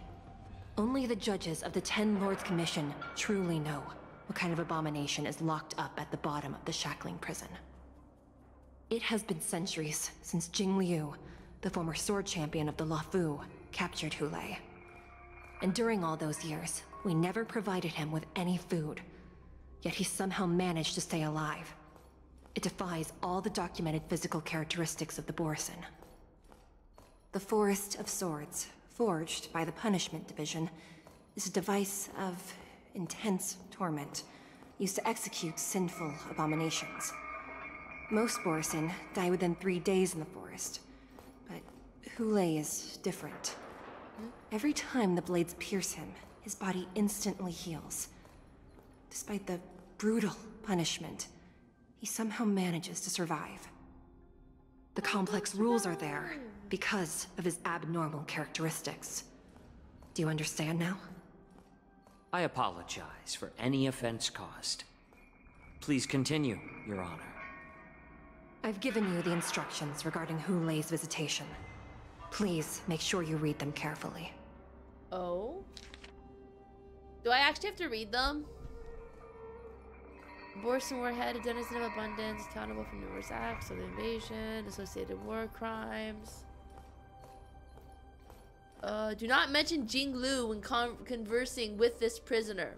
Only the judges of the Ten Lords Commission truly know what kind of abomination is locked up at the bottom of the shackling prison. It has been centuries since Jingliu, the former sword champion of the Luofu, captured Hule. And during all those years, we never provided him with any food. Yet he somehow managed to stay alive. It defies all the documented physical characteristics of the Borisin. The Forest of Swords, forged by the Punishment Division, is a device of intense torment, used to execute sinful abominations. Most Borisin die within three days in the forest, but Hule is different. Every time the blades pierce him, his body instantly heals. Despite the brutal punishment, he somehow manages to survive. The complex rules are there because of his abnormal characteristics. Do you understand now? I apologize for any offense caused. Please continue, Your Honor. I've given you the instructions regarding Hulei's visitation. Please make sure you read them carefully. Oh? Do I actually have to read them? Borisin Warhead, a denizen of abundance, accountable for numerous acts of invasion, associated war crimes. Uh, do not mention Jingliu when con conversing with this prisoner.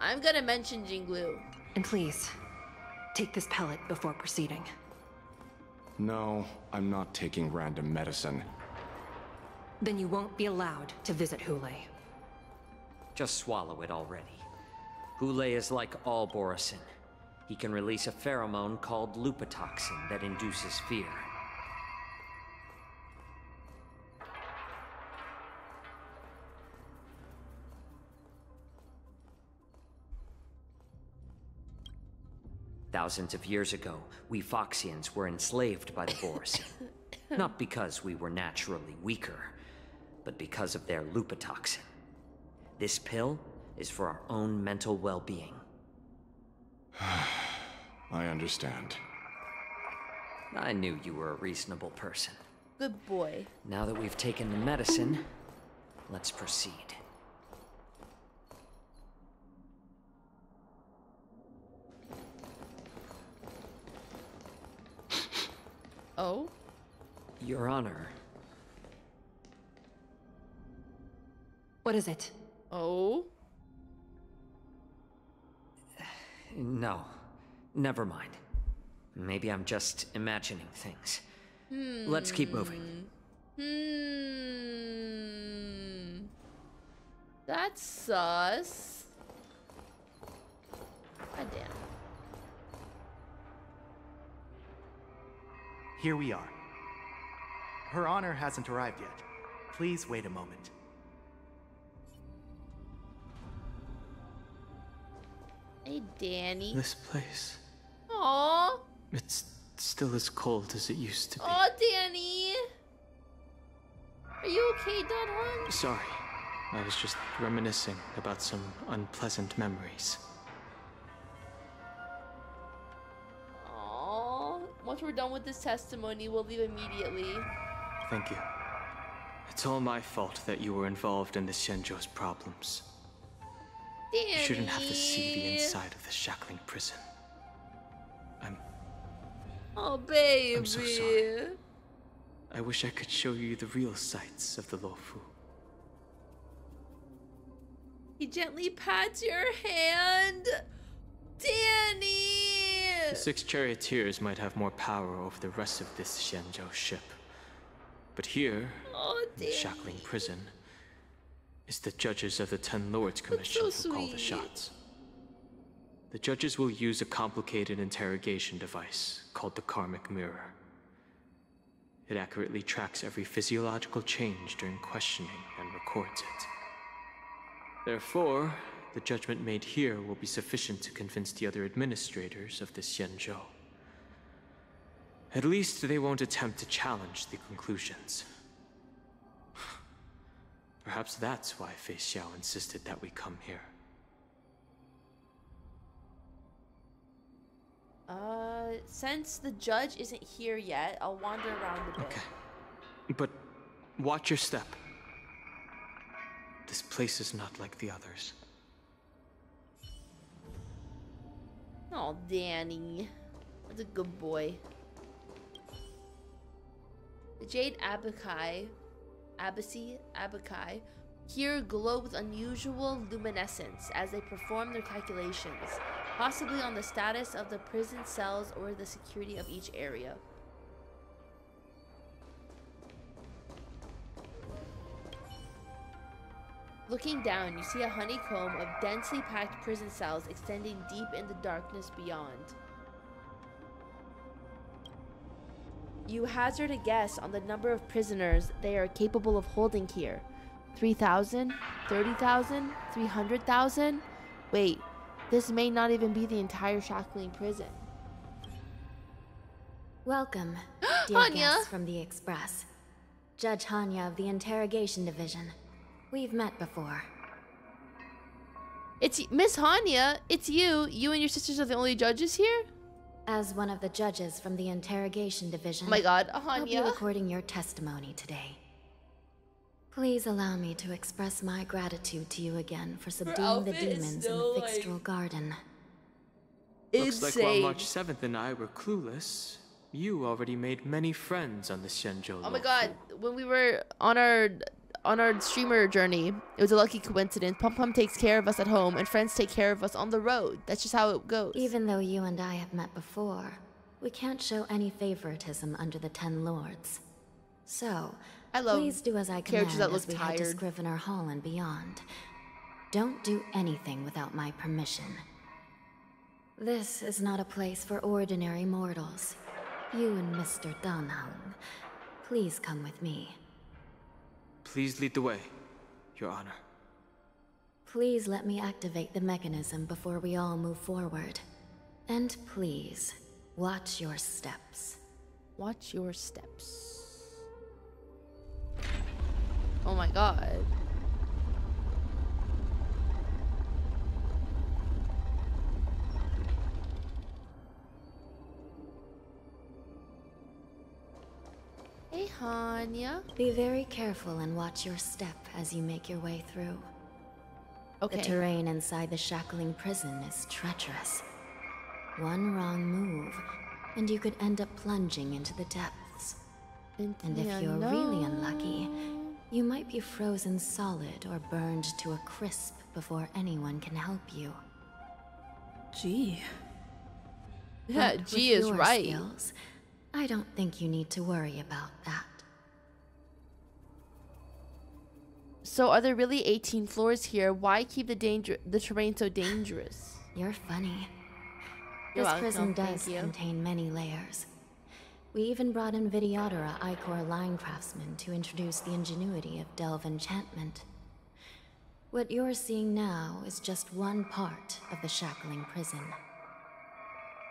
I'm gonna mention Jingliu. And please, take this pellet before proceeding. No, I'm not taking random medicine. Then you won't be allowed to visit Hulei. Just swallow it already. Hulei is like all Borisin. He can release a pheromone called lupatoxin that induces fear. Thousands of years ago, we Foxians were enslaved by the Borisin. Not because we were naturally weaker, but because of their lupatoxin. This pill is for our own mental well-being. I understand. I knew you were a reasonable person. Good boy. Now that we've taken the medicine, let's proceed. Oh? Your Honor, What is it? Oh? no. Never mind. Maybe I'm just imagining things. Hmm. Let's keep moving. Hmm. That's sus. God damn. Here we are. Her Honor hasn't arrived yet. Please wait a moment. Hey, Danny. This place. Aww. It's still as cold as it used to be. Aw, Danny. Are you okay, Don Juan? Sorry. I was just reminiscing about some unpleasant memories. Aww. Once we're done with this testimony, we'll leave immediately. Thank you. It's all my fault that you were involved in the Xianzhou's problems. Danny. You shouldn't have to see the inside of the shackling prison. I'm. Oh, baby. I'm so sorry. I wish I could show you the real sights of the Luofu. He gently pats your hand. Danny! The six charioteers might have more power over the rest of this Xianzhou ship. But here, Oh, in the shackling prison, is the judges of the Ten Lords Commission so who call the shots. The judges will use a complicated interrogation device called the Karmic Mirror. It accurately tracks every physiological change during questioning and records it. Therefore, the judgment made here will be sufficient to convince the other administrators of the Xianzhou. At least they won't attempt to challenge the conclusions. Perhaps that's why Fei Xiao insisted that we come here. Uh, since the judge isn't here yet, I'll wander around a bit. But watch your step. This place is not like the others. Oh, Danny. That's a good boy. The Jade Abakai, Abaci, Abakai, here glow with unusual luminescence as they perform their calculations, possibly on the status of the prison cells or the security of each area. Looking down, you see a honeycomb of densely packed prison cells extending deep in the darkness beyond. You hazard a guess on the number of prisoners they are capable of holding here. 3,000? 30,000? 300,000? Wait, this may not even be the entire Shackling prison. Welcome, dear Anya. guests from the Express. Judge Hanya of the Interrogation Division. We've met before. It's Miss Hanya. It's you. You and your sisters are the only judges here. As one of the judges from the Interrogation Division. Oh my God, I'll be recording your testimony today. Please allow me to express my gratitude to you again for subduing the demons in still, the like- Fyxestroll Garden. Looks like while March 7th and I were clueless, you already made many friends on the Xianzhou Oh my god, when we were on our on our streamer journey, it was a lucky coincidence. Pom-Pom takes care of us at home and friends take care of us on the road. That's just how it goes. Even though you and I have met before, we can't show any favoritism under the Ten Lords. So, I love please do as I command that as look we head to tired. Scrivener Hall and beyond. Don't do anything without my permission. This is not a place for ordinary mortals. You and Mr. Dan Heng, please come with me. Please lead the way, Your Honor. Please let me activate the mechanism before we all move forward. And please, watch your steps. Watch your steps. Oh my god. Hey, Hanya. Be very careful and watch your step as you make your way through. Okay. The terrain inside the shackling prison is treacherous. One wrong move, and you could end up plunging into the depths. And if you're really unlucky, you might be frozen solid or burned to a crisp before anyone can help you. Gee. Yeah, G is right. skills, I don't think you need to worry about that. So are there really 18 floors here? Why keep the danger the terrain so dangerous? You're funny. You're this welcome, prison does you. contain many layers. We even brought in Vidyadhara Icor line craftsman to introduce the ingenuity of Delve enchantment. What you're seeing now is just one part of the shackling prison.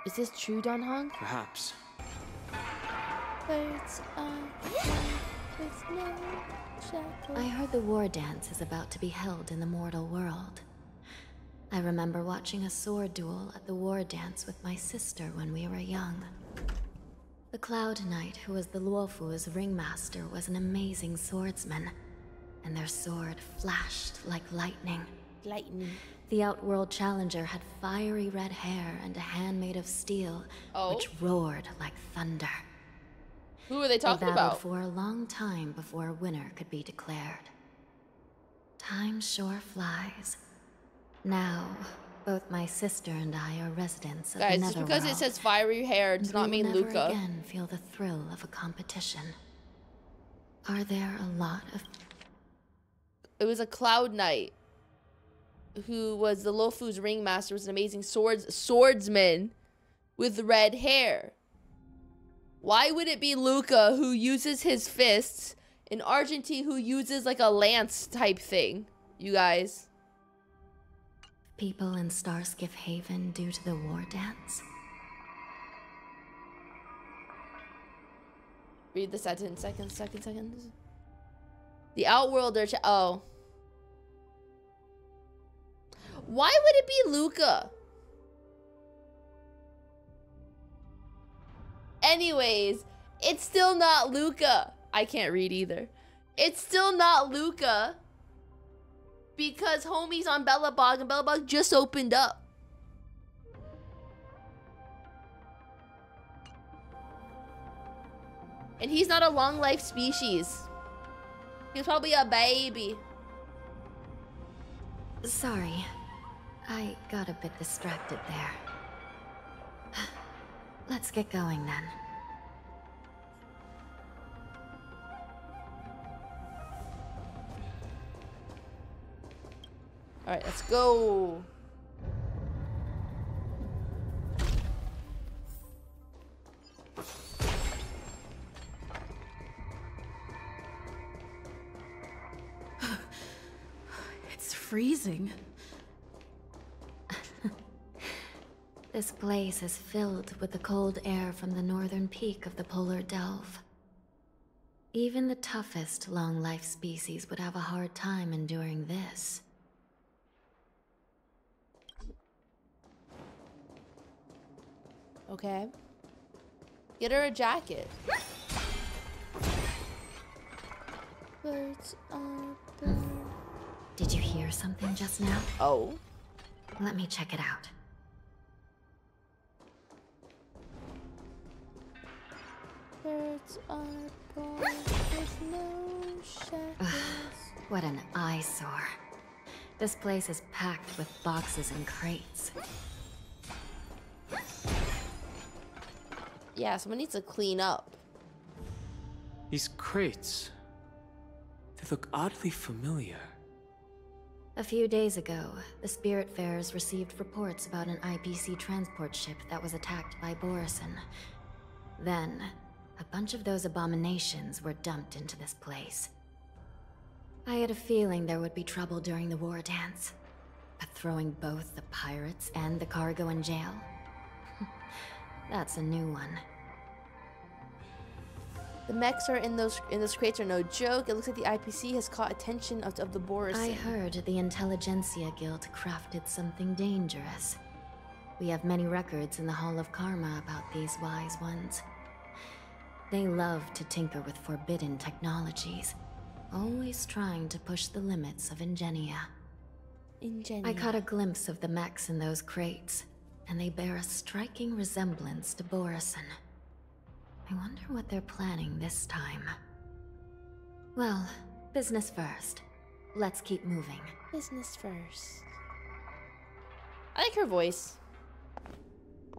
Is this true, Dan Heng? Perhaps. Birds are with no. I heard the war dance is about to be held in the mortal world. I remember watching a sword duel at the war dance with my sister when we were young. The Cloud Knight, who was the Luofu's ringmaster, was an amazing swordsman, and their sword flashed like lightning. Lightning. The Outworld Challenger had fiery red hair and a hand made of steel, Oh. which roared like thunder. Who are they talking they about? for a long time before a winner could be declared. Time sure flies. Now, both my sister and I are residents of Guys, the just because it says fiery hair does not mean never Luca. again feel the thrill of a competition. Are there a lot of It was a Cloud Knight who was the Luofu's ringmaster, was an amazing swords swordsman with red hair. Why would it be Luca who uses his fists and Argentine who uses like a lance type thing? You guys. people in Starskiff Haven due to the war dance? Read the sentence. Second, second, second. The Outworlder. Oh. Why would it be Luca? Anyways, it's still not Luca. I can't read either. It's still not Luca. Because homie's on Bella Belobog and Bella Belobog just opened up. And he's not a long life species. He's probably a baby. Sorry, I got a bit distracted there. Let's get going then. Alright, let's go. It's freezing. This place is filled with the cold air from the northern peak of the polar delve. Even the toughest long life species would have a hard time enduring this. Okay. Get her a jacket. Birds are birds. Did you hear something just now? Oh. Let me check it out. Birds are born with no shackles. What an eyesore. This place is packed with boxes and crates. Yeah, someone needs to clean up. These crates. They look oddly familiar. A few days ago, the Spirit Spiritfarers received reports about an IPC transport ship that was attacked by Borisin. Then, a bunch of those abominations were dumped into this place. I had a feeling there would be trouble during the war dance. But throwing both the pirates and the cargo in jail? That's a new one. The mechs are in those in those crates are no joke. It looks like the IPC has caught attention of, of the Boris. I heard the Intelligentsia Guild crafted something dangerous. We have many records in the Hall of Karma about these wise ones. They love to tinker with forbidden technologies, always trying to push the limits of Ingenia. Ingenia. I caught a glimpse of the mechs in those crates, and they bear a striking resemblance to Borisin. I wonder what they're planning this time. Well, business first. Let's keep moving. Business first. I like her voice.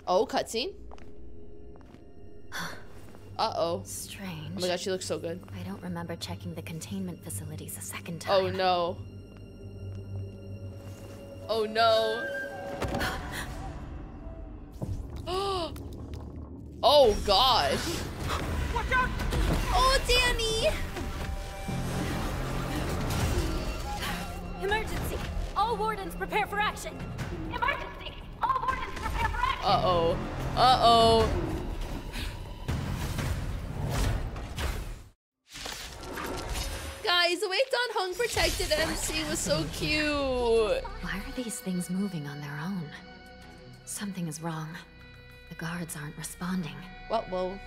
Oh, cutscene. Uh-oh. Strange. Oh my god, she looks so good. I don't remember checking the containment facilities a second oh, time. Oh no. Oh no. oh gosh. Watch out! Oh, Danny! Emergency! All wardens prepare for action! Emergency! All wardens prepare for action! Uh-oh. Uh-oh. Guys, the way Dan Heng protected MC was so cute. Why are these things moving on their own? Something is wrong. The guards aren't responding. What? Whoa.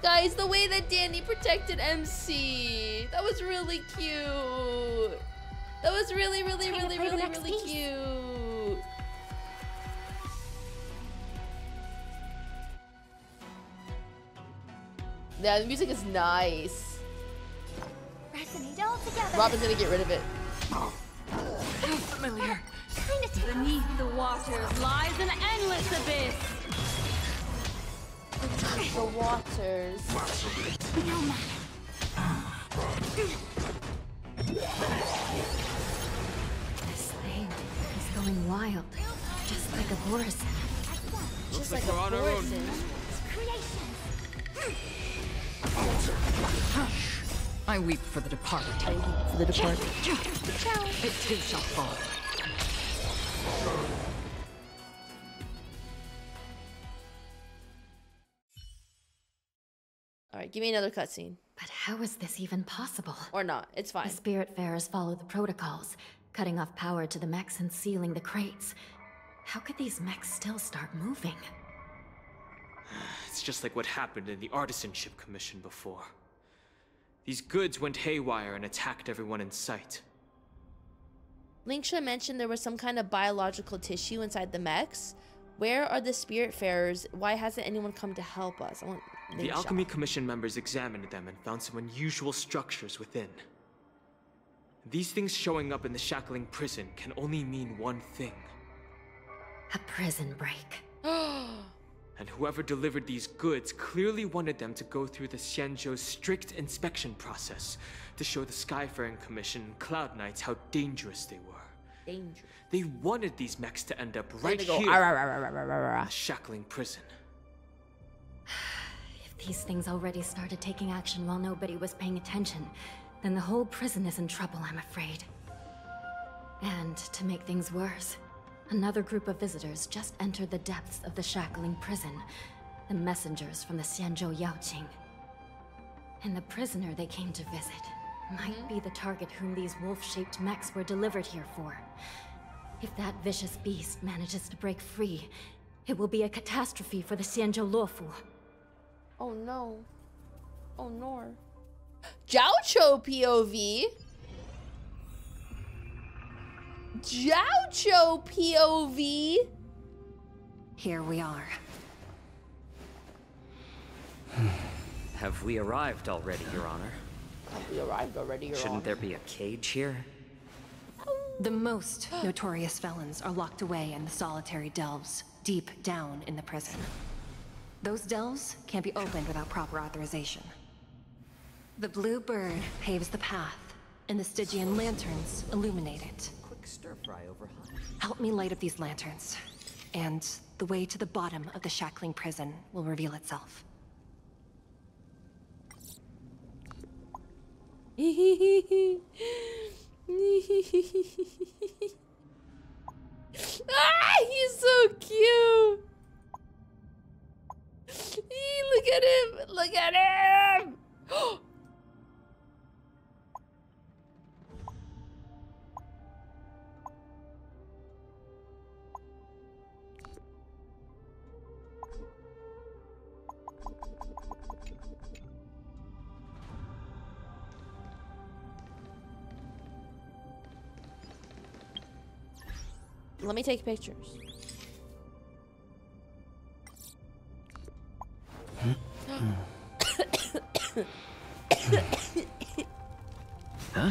Guys, the way that Danny protected MC. That was really cute. That was really, really, really, really, really cute. Yeah, the music is nice. Resonate all together. Robin's gonna get rid of it. Familiar. Kind of Beneath the waters lies an endless abyss. The waters. No matter. This thing is going wild, just like a Borisin. Just like like, we're a on our own. Borisin. Hush! I weep for the departed. I weep for the departed. It too shall fall. All right, give me another cutscene. But how is this even possible? Or not. It's fine. The Spiritfarers follow the protocols, cutting off power to the mechs and sealing the crates. How could these mechs still start moving? It's just like what happened in the Artisanship Commission before. These goods went haywire and attacked everyone in sight. Lingsha mentioned there was some kind of biological tissue inside the mechs. Where are the Spiritfarers? Why hasn't anyone come to help us? I want The Alchemy Commission members examined them and found some unusual structures within. These things showing up in the Shackling prison can only mean one thing. A prison break. And whoever delivered these goods clearly wanted them to go through the Xianzhou's strict inspection process to show the Skyfaring Commission and Cloud Knights how dangerous they were. Dangerous. They wanted these mechs to end up right go, here in the Shackling prison. If these things already started taking action while nobody was paying attention, then the whole prison is in trouble, I'm afraid. And to make things worse, another group of visitors just entered the depths of the Shackling prison. The messengers from the Xianzhou Yaoqing. And the prisoner they came to visit might mm-hmm. be the target whom these wolf-shaped mechs were delivered here for. If that vicious beast manages to break free, it will be a catastrophe for the Xianzhou Luofu. Oh no. Oh no. Jiaoqiu POV. Jiaoqiu POV. Here we are. Have we arrived already, Your Honor? Have we arrived already, Your Shouldn't Honor? there be a cage here? The most notorious felons are locked away in the solitary delves, deep down in the prison. Those delves can't be opened without proper authorization. The blue bird paves the path, and the Stygian lanterns illuminate it. Quick stir fry over hot. Help me light up these lanterns, and the way to the bottom of the Shackling prison will reveal itself. ah, he's so cute. Eee, look at him. Look at him. Let me take pictures. Huh?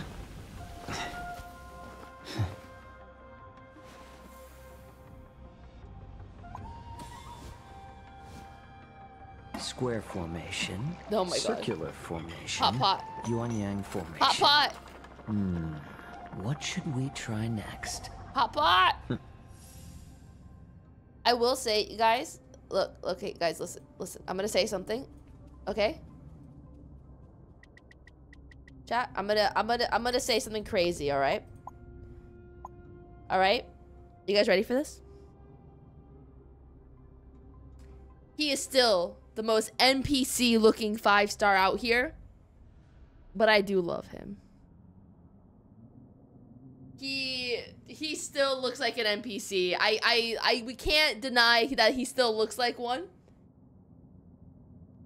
Square formation. Oh my God. Circular formation. Hot pot. Yuan Yang formation. Hot pot. Hmm. What should we try next? Hot pot. I will say, you guys, look, okay, guys, listen, listen. I'm gonna say something, okay? Chat, I'm gonna, I'm gonna, I'm gonna say something crazy. All right. All right. You guys ready for this? He is still the most NPC looking five star out here, but I do love him. He he still looks like an NPC. I I I we can't deny that he still looks like one.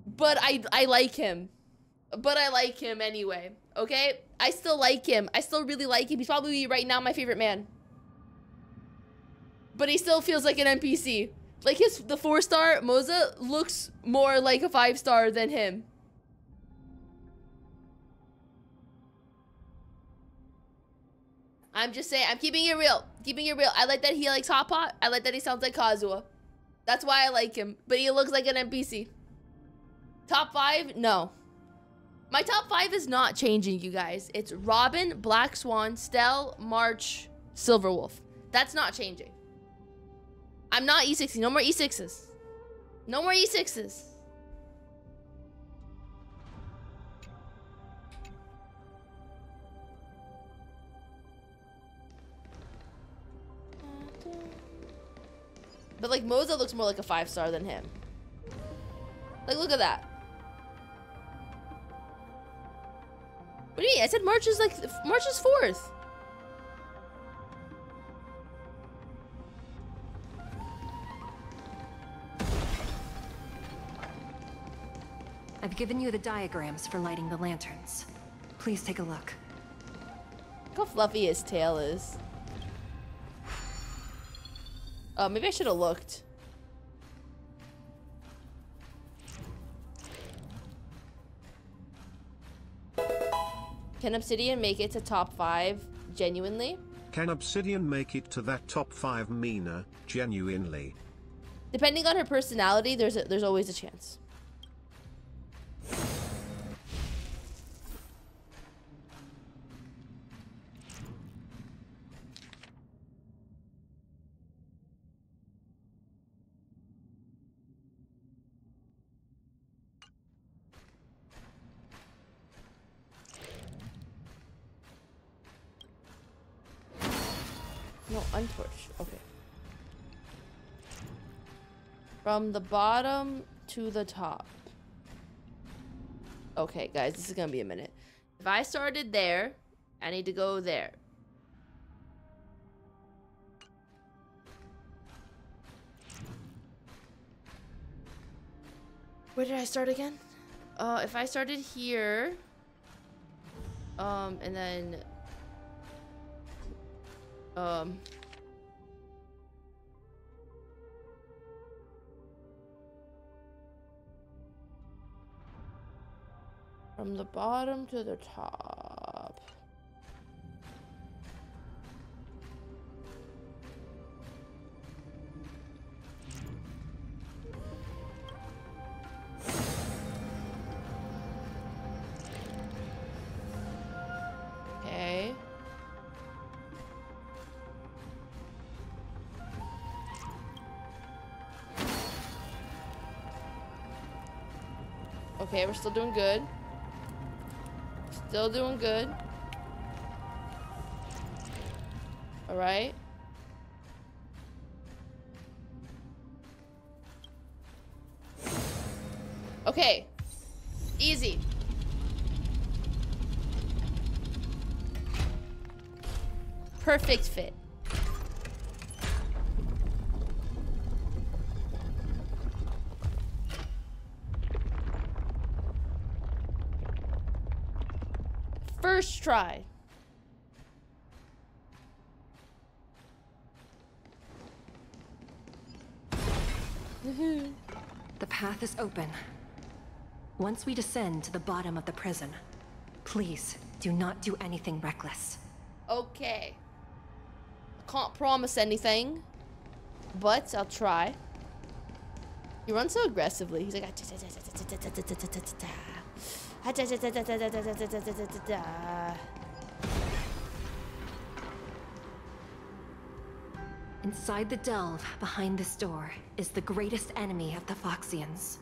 But I I like him. But I like him anyway. Okay? I still like him. I still really like him. He's probably right now my favorite man. But he still feels like an NPC. Like his the four star Moze looks more like a five star than him. I'm just saying, I'm keeping it real. Keeping it real. I like that he likes Hot Pot. I like that he sounds like Kazuha. That's why I like him. But he looks like an NPC. Top five? No. My top five is not changing, you guys. It's Robin, Black Swan, Stell, March, Silverwolf. That's not changing. I'm not E60. No more E6s. No more E6s. But like Moze looks more like a five star than him. Like look at that. What do you mean? I said March is like March is fourth. I've given you the diagrams for lighting the lanterns. Please take a look. Look how fluffy his tail is. Oh, maybe I should have looked. Can Obsidian make it to top five genuinely? Can Obsidian make it to that top 5 Mina, genuinely? Depending on her personality, there's a, there's always a chance. From the bottom to the top. Okay, guys, this is gonna be a minute. If I started there, I need to go there. Where did I start again? Uh, if I started here, um, and then, um, from the bottom to the top. Okay. Okay, we're still doing good. Still doing good. Alright. Okay. Easy. Perfect fit. The path is open. Once we descend to the bottom of the prison, please do not do anything reckless. Okay. I can't promise anything, but I'll try. He runs so aggressively. He's like, Inside the delve, behind this door, is the greatest enemy of the Foxians.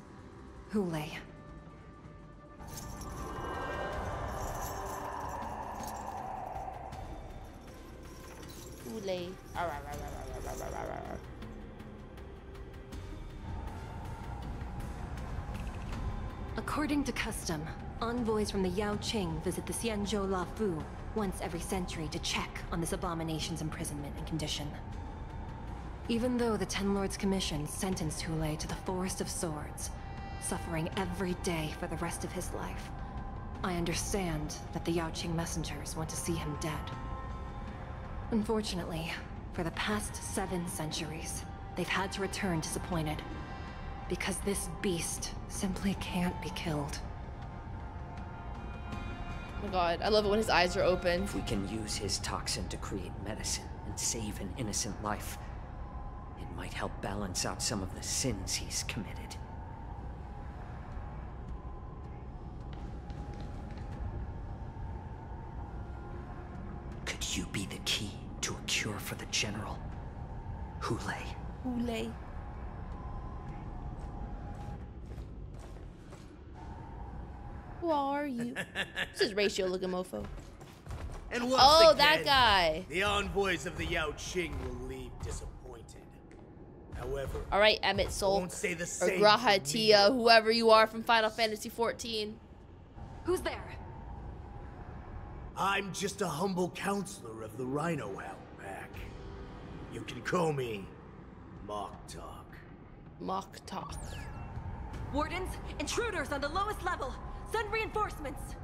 Hoolay. Hoolay. According to custom, envoys from the Yaoqing visit the Xianzhou La Fu once every century to check on this abomination's imprisonment and condition. Even though the Ten Lords Commission sentenced Hoolay to the Forest of Swords, suffering every day for the rest of his life, I understand that the Yaoqing messengers want to see him dead. Unfortunately, for the past seven centuries, they've had to return disappointed. Because this beast simply can't be killed. Oh my god, I love it when his eyes are open. If we can use his toxin to create medicine and save an innocent life, it might help balance out some of the sins he's committed. Could you be the key to a cure for the General? Hoolay. Hoolay. Who are you? this is Ratio looking mofo. And once oh, again, that guy. The envoys of the Yaoqing will leave disappointed. However, All right, Emet-Selch won't say the or same G'raha for Tia, whoever you are from Final Fantasy 14. Who's there? I'm just a humble counselor of the Rhino Outback. You can call me Mock Talk. Mock Talk. Wardens, intruders on the lowest level. Send reinforcements.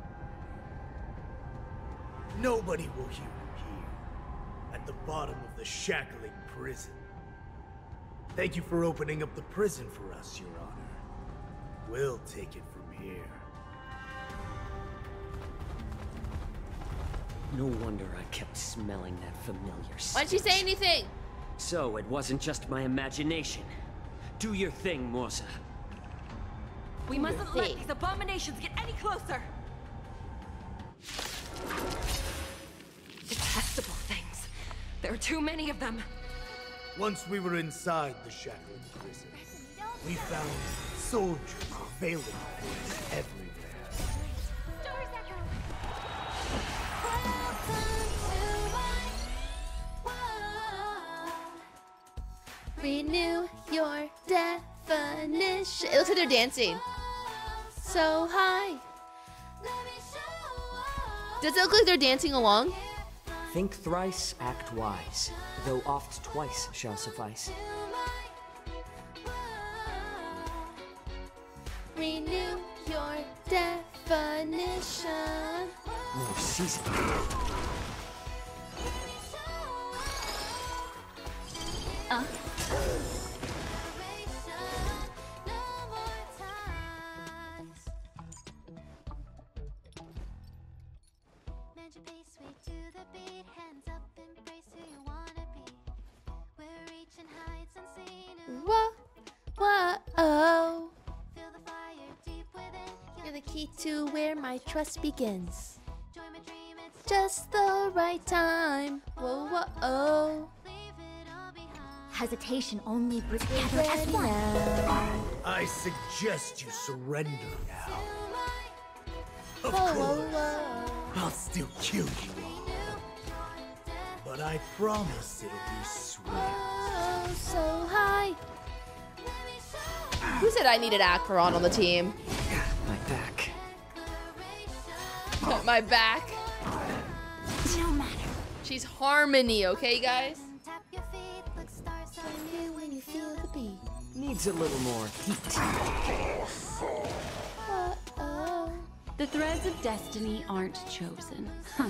Nobody will hear you here, at the bottom of the shackling prison. Thank you for opening up the prison for us, Your Honor. We'll take it from here. No wonder I kept smelling that familiar Why'd she say anything? So it wasn't just my imagination. Do your thing, Moze. We mustn't let these abominations get any closer. Detestable things. There are too many of them. Once we were inside the shackling prison, we found soldiers veiling things everywhere. Renew your definition. It looks like they're dancing. So high, Does it look like they're dancing along? Think thrice, act wise, though oft twice shall suffice. Renew your definition. More season. Uh. Whoa, whoa, oh. You're the key to where my trust begins. Just the right time. Whoa, whoa, oh. Hesitation only breeds together as one. I suggest you surrender now. Of Whoa, course, whoa, whoa. I'll still kill you all. But I promise it'll be sweet. Oh, so high. Who said I needed Acheron on the team? My back. my back. No matter. She's Harmony, okay, guys? Needs a little more heat. The threads of destiny aren't chosen. Huh.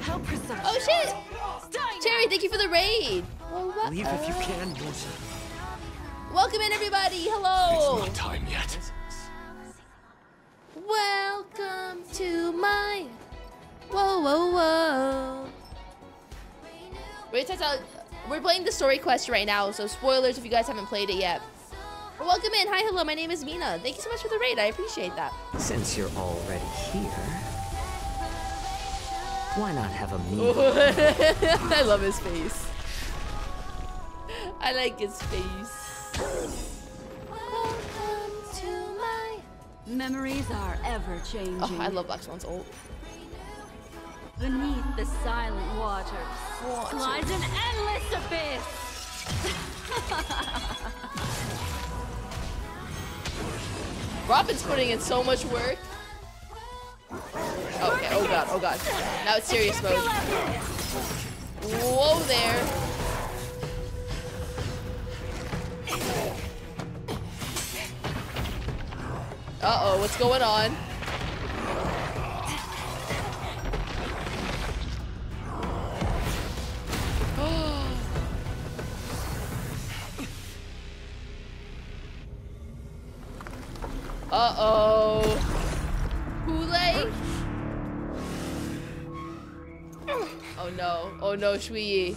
How precise. Oh shit! Cherry, thank you for the raid. Whoa, whoa, Leave if you can, Musa. Welcome in, everybody. Hello. It's not time yet. Welcome to my. Whoa, whoa, whoa. Wait, test out. We're playing the story quest right now, so spoilers if you guys haven't played it yet. Welcome in. Hi, hello. My name is Mina. Thank you so much for the raid. I appreciate that. Since you're already here, why not have a meal? I love his face. I like his face. Welcome to my. Memories are ever changing. Oh, I love Black Swan's ult. Beneath the silent waters lies an endless abyss. Robin's putting in so much work. Okay, oh god, oh god. Now it's serious mode. Whoa there. Uh-oh, what's going on? Uh-oh. Oh no. Oh no, Shui.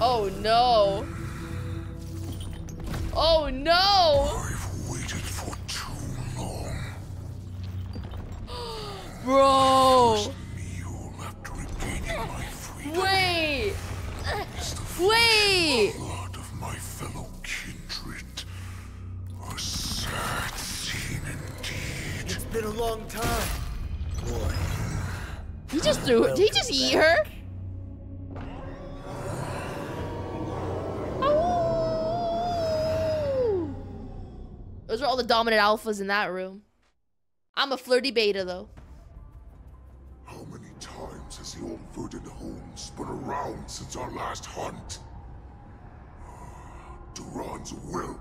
Oh no. Dominant alphas in that room. I'm a flirty beta though. How many times has the old verdant home spun around since our last hunt? Duran's whelp.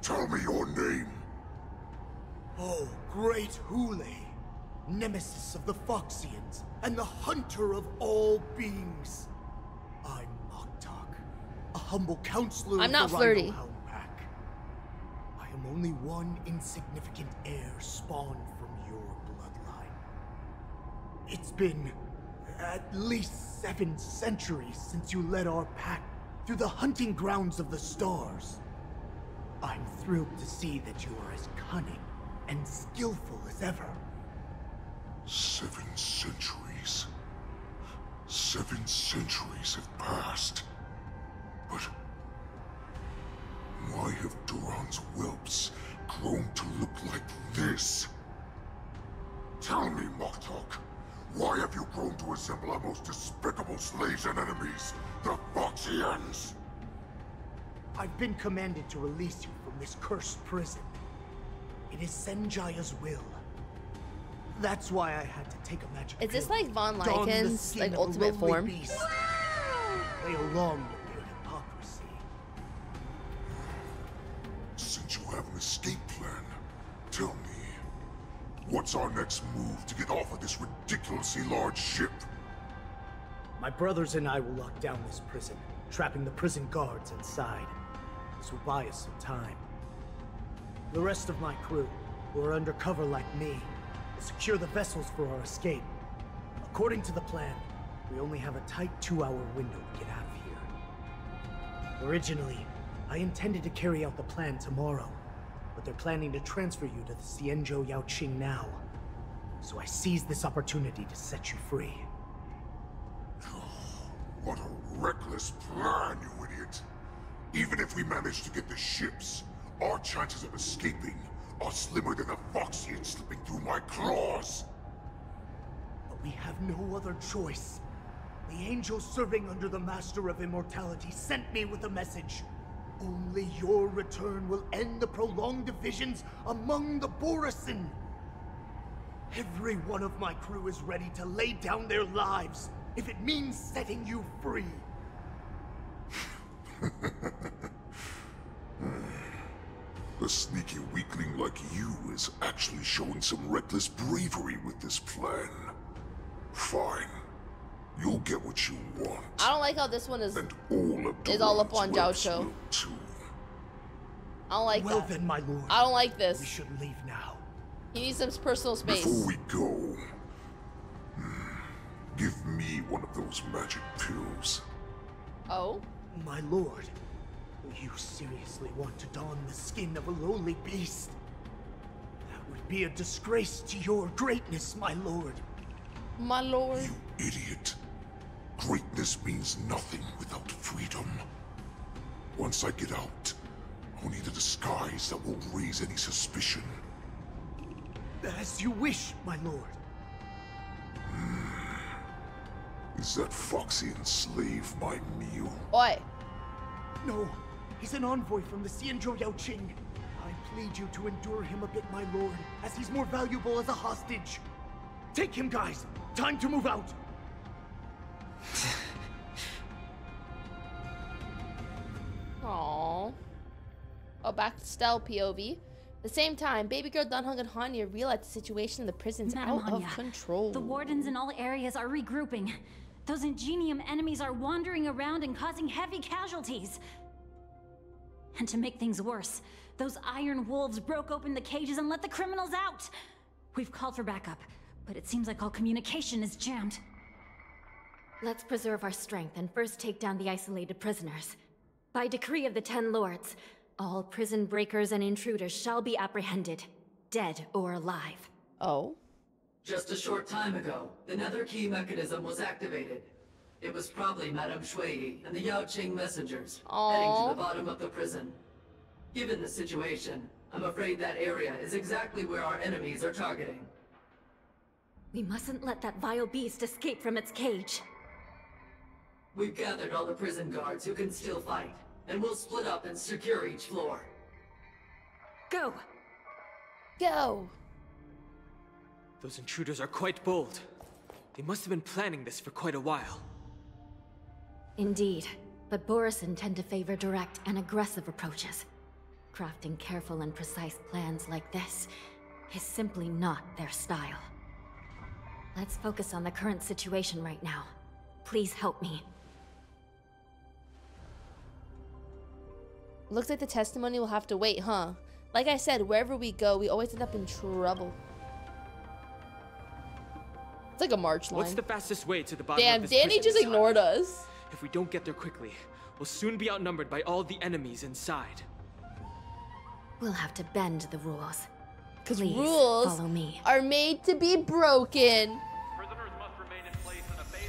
Tell me your name. Oh, great Hoolay, nemesis of the Foxians, and the hunter of all beings. I'm Moktok, a humble counselor I'm of not the flirty. Rhino only one insignificant heir spawned from your bloodline. It's been at least seven centuries since you led our pack through the hunting grounds of the stars. I'm thrilled to see that you are as cunning and skillful as ever. Seven centuries. Seven centuries have passed. But why have Duran's whelps grown to look like this? Tell me, Moktok, why have you grown to assemble our most despicable slaves and enemies, the Foxians? I've been commanded to release you from this cursed prison. It is Senjaya's will. That's why I had to take a magic Is this like Von don the Lycan's skin like of a ultimate lonely form? beast, Play along have an escape plan, tell me, what's our next move to get off of this ridiculously large ship? My brothers and I will lock down this prison, trapping the prison guards inside. This will buy us some time. The rest of my crew, who are undercover like me, will secure the vessels for our escape. According to the plan, we only have a tight two-hour window to get out of here. Originally, I intended to carry out the plan tomorrow, but they're planning to transfer you to the Xianzhou Yaoqing now. So I seized this opportunity to set you free. What a reckless plan, you idiot! Even if we manage to get the ships, our chances of escaping are slimmer than a fox Foxian slipping through my claws! But we have no other choice. The angel serving under the Master of Immortality sent me with a message. Only your return will end the prolonged divisions among the Borisin. Every one of my crew is ready to lay down their lives if it means setting you free. A sneaky weakling like you is actually showing some reckless bravery with this plan. Fine. You'll get what you want. I don't like how this one is All is all up on Durand's Zhao works Shou. I don't like well that. then, my lord. I don't like this. We should leave now. He needs some personal space. Before we go, hmm, give me one of those magic pills. Oh? My lord, you seriously want to don the skin of a lowly beast? That would be a disgrace to your greatness, my lord. My lord. You idiot. Greatness means nothing without freedom. Once I get out, I'll need a disguise that won't raise any suspicion. As you wish, my lord. Hmm. Is that foxy slave my meal? Oi. No, he's an envoy from the Xianzhou Yaoqing. I plead you to endure him a bit, my lord, as he's more valuable as a hostage. Take him, guys. Time to move out. Aww. Oh, back to Stell POV. the same time, baby girl Dan Heng and Hanya realize the situation in the prison's Madam out of control. The wardens in all areas are regrouping. Those Ingenium enemies are wandering around and causing heavy casualties. And to make things worse, those iron wolves broke open the cages and let the criminals out. We've called for backup, but it seems like all communication is jammed. Let's preserve our strength and first take down the isolated prisoners. By decree of the Ten Lords, all prison breakers and intruders shall be apprehended, dead or alive. Oh? Just a short time ago, the nether key mechanism was activated. It was probably Madame Shui and the Yao Yaoqing messengers heading to the bottom of the prison. Given the situation, I'm afraid that area is exactly where our enemies are targeting. We mustn't let that vile beast escape from its cage. We've gathered all the prison guards who can still fight, and we'll split up and secure each floor. Go! Go! Those intruders are quite bold. They must have been planning this for quite a while. Indeed, but Borisin tend to favor direct and aggressive approaches. Crafting careful and precise plans like this is simply not their style. Let's focus on the current situation right now. Please help me. Looks like the testimony will have to wait, huh? Like I said, wherever we go, we always end up in trouble. It's like a march line. What's the fastest way to the bottom Damn, of this Danny prison? just ignored us. If we don't get there quickly, we'll soon be outnumbered by all the enemies inside. We'll have to bend the rules. Because Please rules follow me. are made to be broken.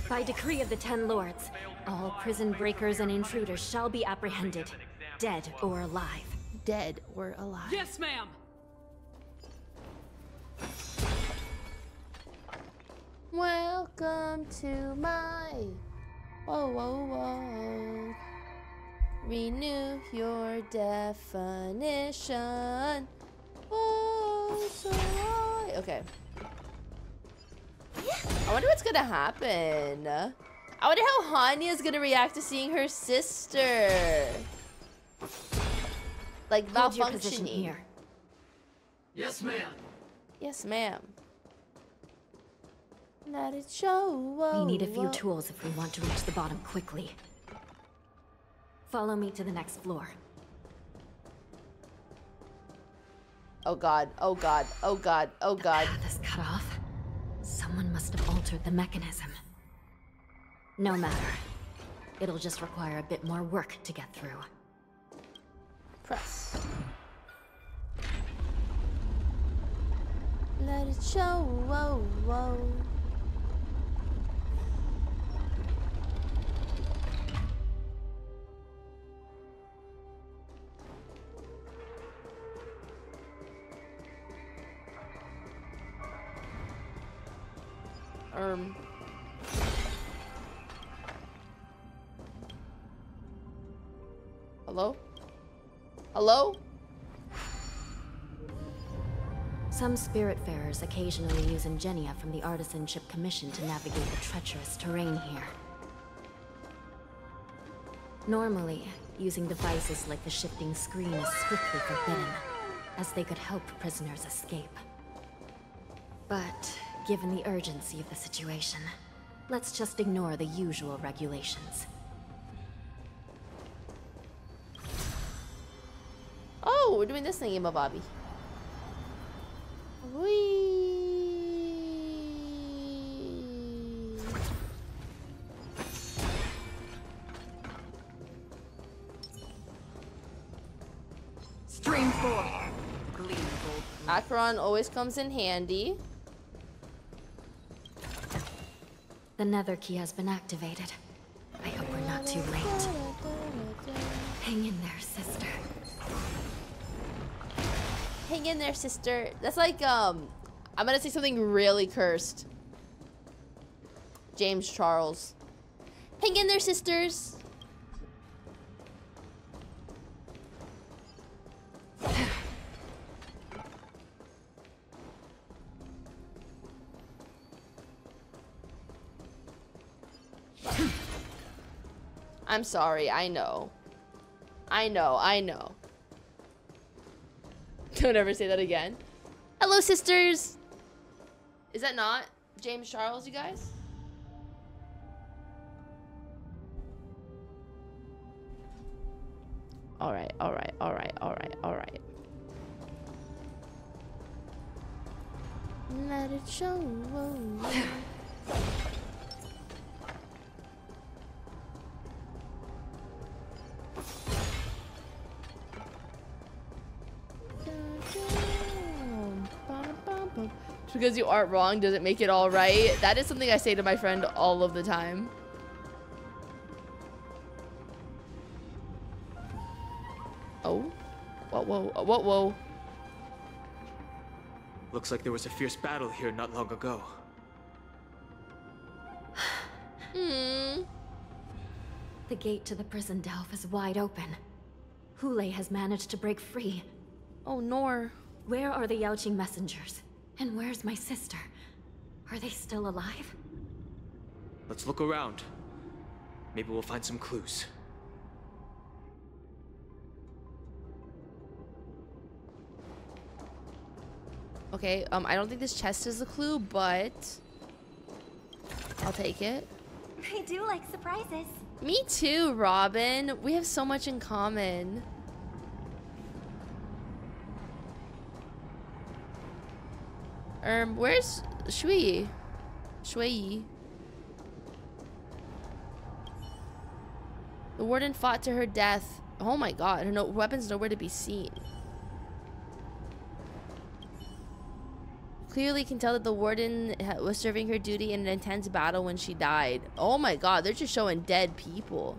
By decree of the Ten Lords, all prison breakers and intruders shall be apprehended, dead or alive. Dead or alive. Yes, ma'am. Welcome to my whoa whoa whoa. Renew your definition. Oh, so I... Okay. I wonder what's gonna happen. I wonder how Hanya's gonna react to seeing her sister. Like Hold your position malfunctioning. here. Yes, ma'am. Yes, ma'am. Let it show. Whoa, We need a few whoa. tools if we want to reach the bottom quickly. Follow me to the next floor. Oh god, oh god, oh god, oh god. path is cut off. Someone must have altered the mechanism. No matter. It'll just require a bit more work to get through. Press. Let it show. Whoa, whoa. Um. Hello? Hello? Some Spiritfarers occasionally use Ingenia from the Artisanship Commission to navigate the treacherous terrain here. Normally, using devices like the shifting screen is strictly forbidden, as they could help prisoners escape. But, given the urgency of the situation, let's just ignore the usual regulations. Oh, we're doing this thingy, Bobby. Whee! Stream 4. Acheron always comes in handy. The Nether Key has been activated. I hope we're not too late. Hang in there, sister. Hang in there, sister. That's like, um, I'm gonna say something really cursed. James Charles. Hang in there, sisters. I'm sorry, I know. I know, I know. Don't ever say that again. Hello, sisters! Is that not James Charles, you guys? Alright, alright, alright, alright, alright. Let it show. because you aren't wrong doesn't make it all right. That is something I say to my friend all of the time. Oh? Whoa, whoa, whoa, whoa. Looks like there was a fierce battle here not long ago. Hmm. The gate to the prison delve is wide open. Hoolay has managed to break free. Oh, Nor. Where are the Yaoqing messengers? And where's my sister? Are they still alive? Let's look around. Maybe we'll find some clues. Okay, um, I don't think this chest is a clue, but I'll take it. I do like surprises. Me too, Robin. We have so much in common. Um, where's Shui? Shui. The warden fought to her death. Oh my god, her no weapons nowhere to be seen. Clearly can tell that the warden was serving her duty in an intense battle when she died. Oh my god, they're just showing dead people.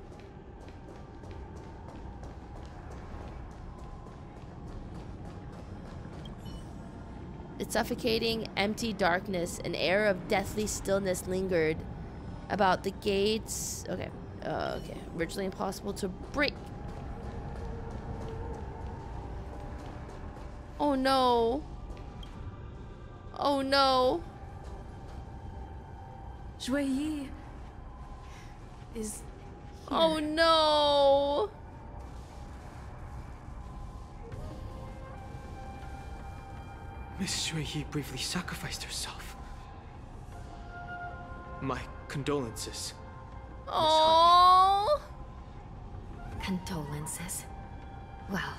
Its suffocating, empty darkness, an air of deathly stillness lingered about the gates. Okay, uh, okay, virtually impossible to break. Oh no. Oh no. Joyer is. Oh no. Miss Xueyi briefly sacrificed herself. My condolences. Oh. Condolences. Well,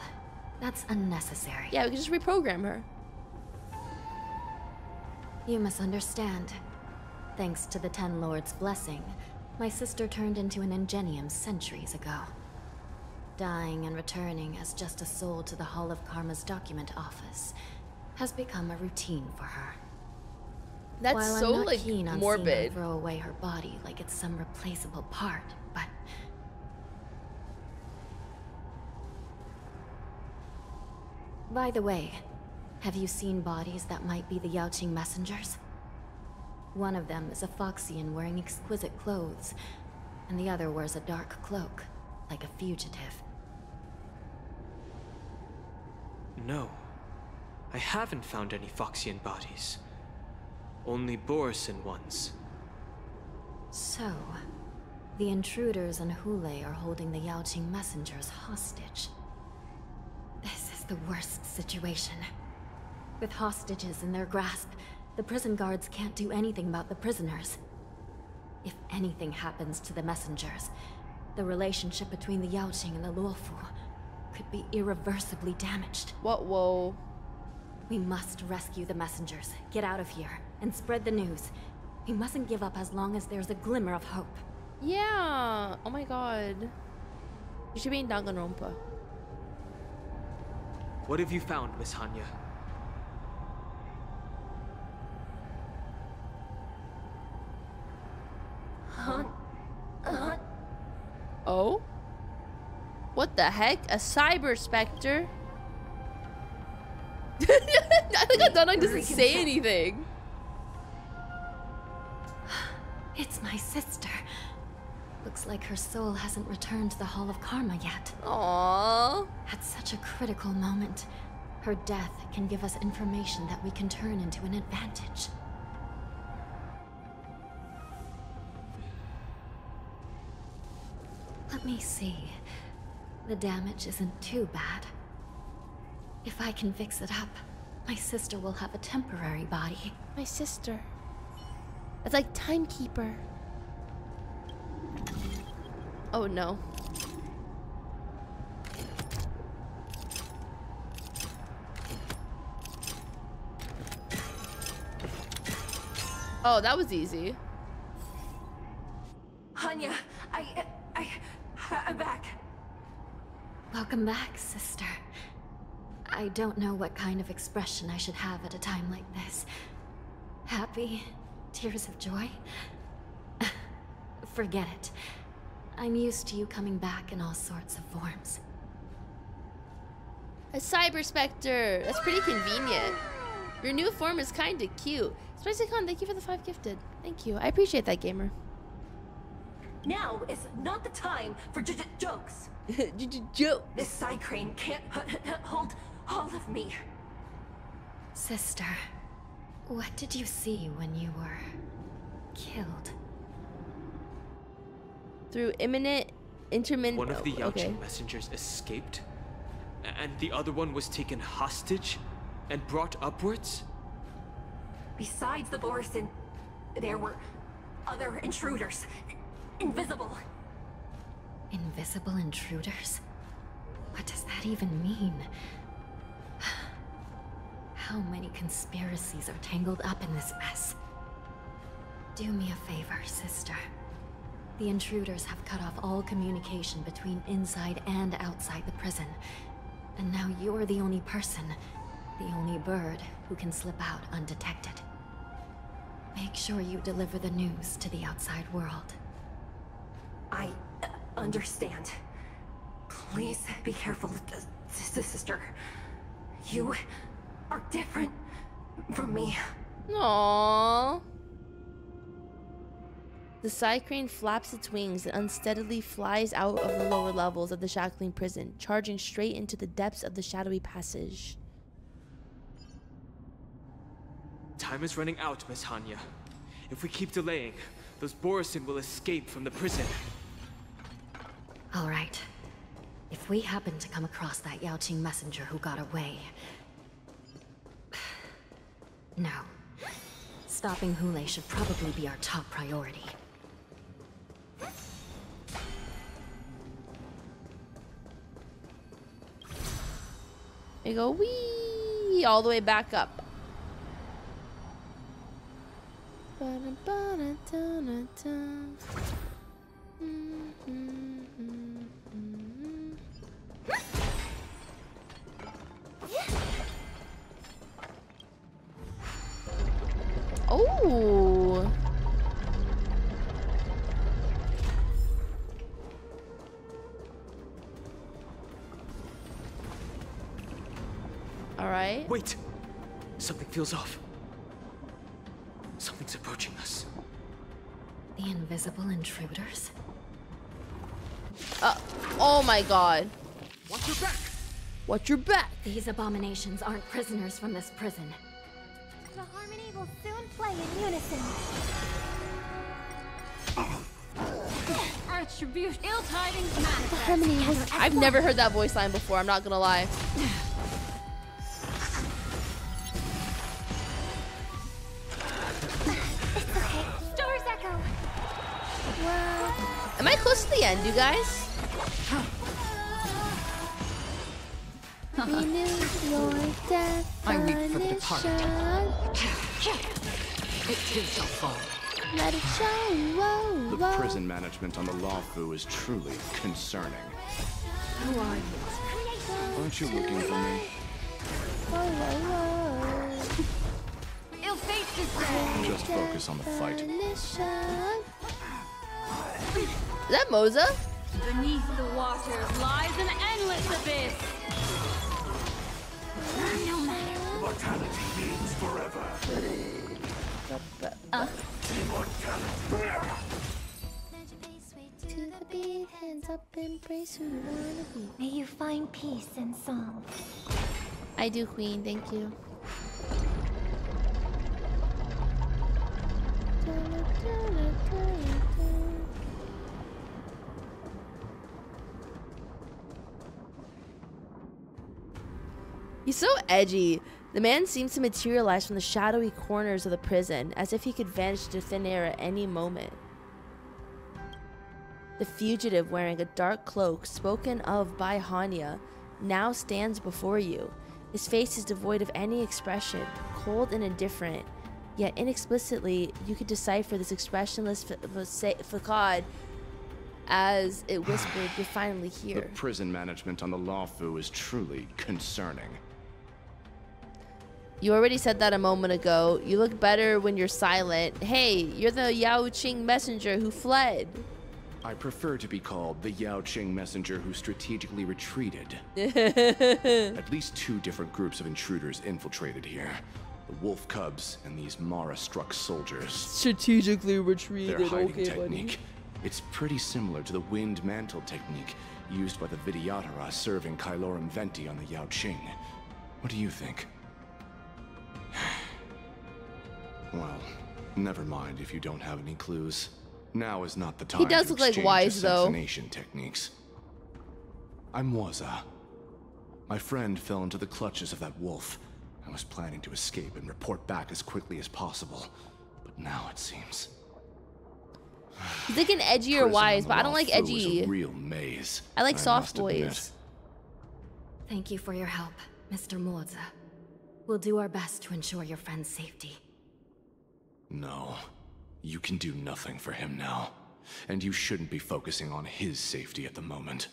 that's unnecessary. Yeah, we can just reprogram her. You must understand. Thanks to the Ten Lords' blessing, my sister turned into an Ingenium centuries ago. Dying and returning as just a soul to the Hall of Karma's document office has become a routine for her. That's While so, I'm not like, keen on morbid. Seeing her throw away her body like it's some replaceable part, but By the way, have you seen bodies that might be the Yaoqing messengers? One of them is a Foxian wearing exquisite clothes, and the other wears a dark cloak, like a fugitive. No. I haven't found any Foxian bodies. Only Borisin ones. So, the intruders and Hoolay are holding the Yaoqing messengers hostage. This is the worst situation. With hostages in their grasp, the prison guards can't do anything about the prisoners. If anything happens to the messengers, the relationship between the Yaoqing and the Luofu could be irreversibly damaged. What? Whoa. We must rescue the messengers, get out of here, and spread the news. We mustn't give up as long as there's a glimmer of hope. Yeah. Oh my god. You should be in Danganronpa. What have you found, Miss Hanya? Huh? Oh? What the heck? A cyber specter? I think Adonai doesn't say anything. It's my sister. Looks like her soul hasn't returned to the Hall of Karma yet. Aww. At such a critical moment, her death can give us information that we can turn into an advantage. Let me see. The damage isn't too bad. If I can fix it up, my sister will have a temporary body. My sister. It's like timekeeper. Oh no. Oh, that was easy. Hanya, I, I, I'm back. Welcome back, sister. I don't know what kind of expression I should have at a time like this. Happy? Tears of joy? Forget it. I'm used to you coming back in all sorts of forms. A cyber specter. That's pretty convenient. Your new form is kind of cute. SpicyCon, thank you for the five gifted. Thank you. I appreciate that, gamer. Now is not the time for j- j- jokes. j-j-joke, This side crane can't h- h- hold all of me. Sister, what did you see when you were killed? Through imminent intermittent. One of the oh, Yaoqing okay. messengers escaped, and the other one was taken hostage and brought upwards? Besides the Borisin, there were other intruders. Invisible. Invisible intruders? What does that even mean? How many conspiracies are tangled up in this mess? Do me a favor, sister. The intruders have cut off all communication between inside and outside the prison. And now you're the only person, the only bird, who can slip out undetected. Make sure you deliver the news to the outside world. I uh, understand. Please be careful, sister. You are different from me. Aww. The side crane flaps its wings and unsteadily flies out of the lower levels of the shackling prison, charging straight into the depths of the shadowy passage. Time is running out, Miss Hanya. If we keep delaying, those Borisin will escape from the prison. All right. If we happen to come across that Yaoqing messenger who got away... No. Stopping Hoolay should probably be our top priority. We go wee all the way back up. Oh. Feels off. Something's approaching us. The invisible intruders? Uh, oh my god. Watch your back! Watch your back! These abominations aren't prisoners from this prison. The harmony will soon play in unison. Retribution. Ill tidings manifest. Harmony was- I've never heard that voice line before, I'm not gonna lie. End, you guys? your I weep for the departed. definition. It too shall fall. Let it show. Whoa, The prison management on the Luofu is truly concerning. Who are you? Aren't you looking for me? Whoa, whoa, whoa. Ill fate is. Just focus on the fight. Definition. Is that Moze? Beneath the waters lies an endless abyss. No matter. Mortality means forever. Uh. Immortality. To the beat, hands up and praise who you wanna be. May you find peace in song. I do, Queen. Thank you. He's so edgy. The man seems to materialize from the shadowy corners of the prison, as if he could vanish into thin air at any moment. The fugitive wearing a dark cloak, spoken of by Hanya, now stands before you. His face is devoid of any expression, cold and indifferent, yet inexplicitly you could decipher this expressionless fa- fa- facade as it whispered, You're finally here. The prison management on the Luofu is truly concerning. You already said that a moment ago. You look better when you're silent. Hey, you're the Yaoqing messenger who fled. I prefer to be called the Yaoqing messenger who strategically retreated. At least two different groups of intruders infiltrated here. The wolf cubs and these Mara-struck soldiers. Strategically retreated. Their hiding okay, technique. It's pretty similar to the wind mantle technique used by the Vidyadhara serving Kylorum Venti on the Yaoqing. What do you think? Well, never mind if you don't have any clues. Now is not the time He does to look like exchange Wise, though. assassination techniques. I'm Waza. My friend fell into the clutches of that wolf. I was planning to escape and report back as quickly as possible. But now it seems. He's like an edgy or wise, but I don't like edgy. A real maze. I like I soft must admit. boys. Thank you for your help, Mr. Moze. We'll do our best to ensure your friend's safety. No. You can do nothing for him now. And you shouldn't be focusing on his safety at the moment.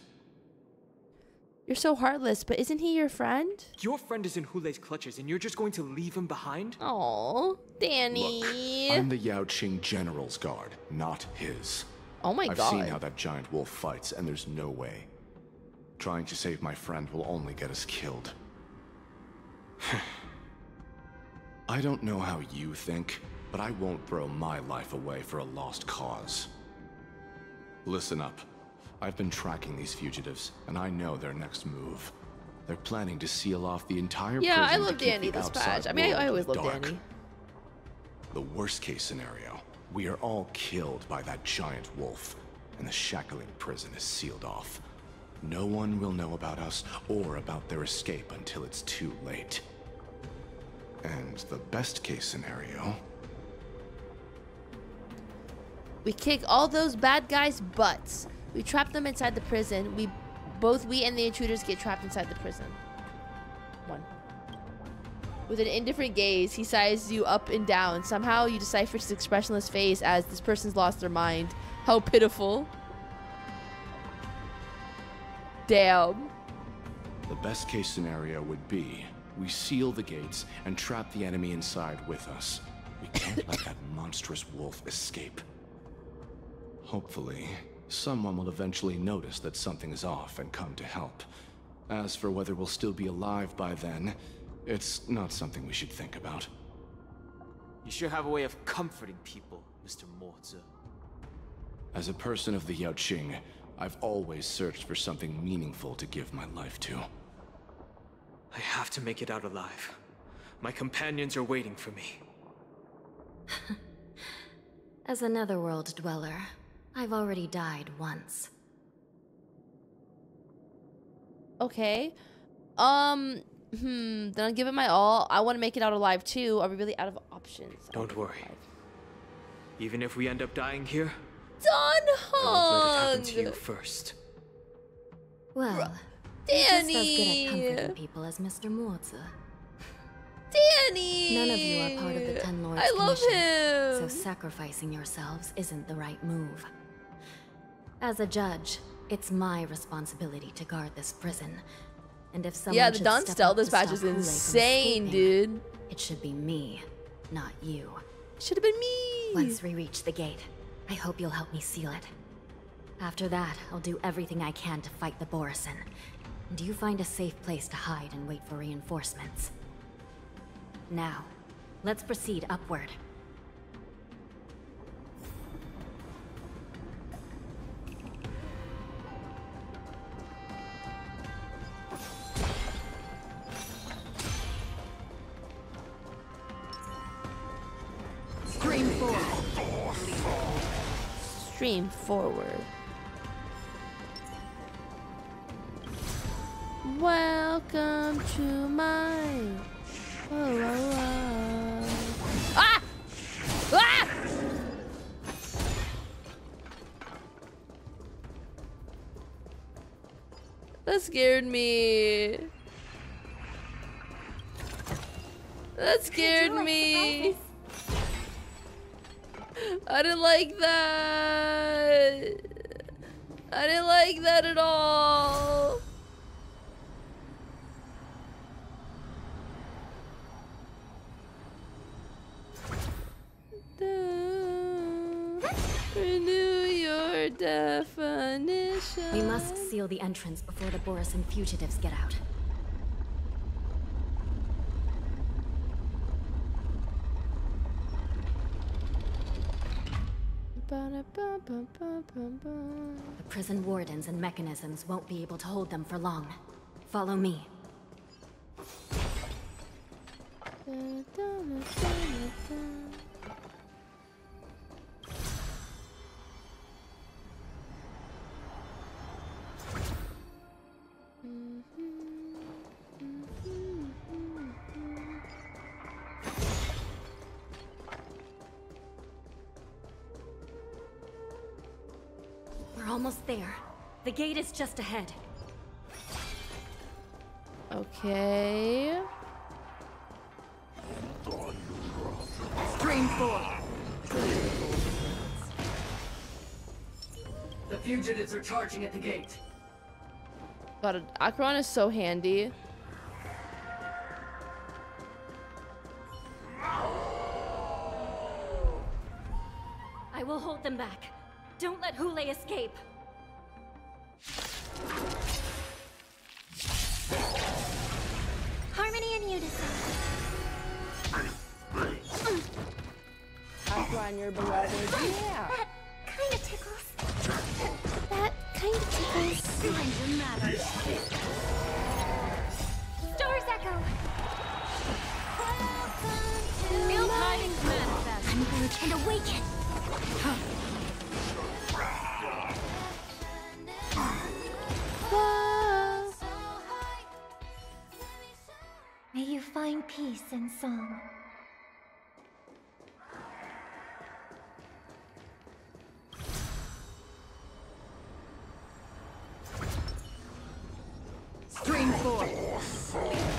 You're so heartless, but isn't he your friend? Your friend is in Hoolay's clutches, and you're just going to leave him behind? Oh, Danny. Look, I'm the Yaoqing General's guard, not his. Oh my god. I've seen how that giant wolf fights, and there's no way. Trying to save my friend will only get us killed. I don't know how you think, but I won't throw my life away for a lost cause. Listen up. I've been tracking these fugitives, and I know their next move. They're planning to seal off the entire Yeah, prison I love Danny the this patch. I mean, I, always love. Danny. The worst case scenario, we are all killed by that giant wolf, and the shackling prison is sealed off. No one will know about us or about their escape until it's too late. And the best case scenario, We kick all those bad guys' butts. We trap them inside the prison. We both we and the intruders get trapped inside the prison. One. With an indifferent gaze, he sizes you up and down. Somehow you decipher his expressionless face as this person's lost their mind. How pitiful. Damn. the best case scenario would be we seal the gates and trap the enemy inside with us. We can't let that monstrous wolf escape. Hopefully, someone will eventually notice that something is off and come to help. As for whether we'll still be alive by then, it's not something we should think about. You sure have a way of comforting people, Mr. Moze. As a person of the Yaoqing, I've always searched for something meaningful to give my life to. I have to make it out alive. My companions are waiting for me. As a netherworld dweller, I've already died once. Okay. Um, hmm, then I'll give it my all. I want to make it out alive too. Are we really out of options? Don't worry. Even if we end up dying here, Done I won't let it happen to you first. Well, you're just as good Danny! at comforting people as Mr. Moze. Danny! None of you are part of the Ten Lords I love Commission, him! so sacrificing yourselves isn't the right move. As a judge, it's my responsibility to guard this prison. And if someone Yeah, the Don Stell dispatch is insane, dude. It should be me, not you. Should have been me. Once we reach the gate, I hope you'll help me seal it. After that, I'll do everything I can to fight the Borisin. And you find a safe place to hide and wait for reinforcements. Now, let's proceed upward. Stream forward. Stream forward. Welcome to my. Ah! Ah! That scared me. That scared me. I didn't like that. I didn't like that at all. Definition. We must seal the entrance before the Borisin fugitives get out. The prison wardens and mechanisms won't be able to hold them for long. Follow me. We're gate is just ahead. Okay. Stream forward. The fugitives are charging at the gate. God, Acheron is so handy. I will hold them back. Don't let Hoolay escape.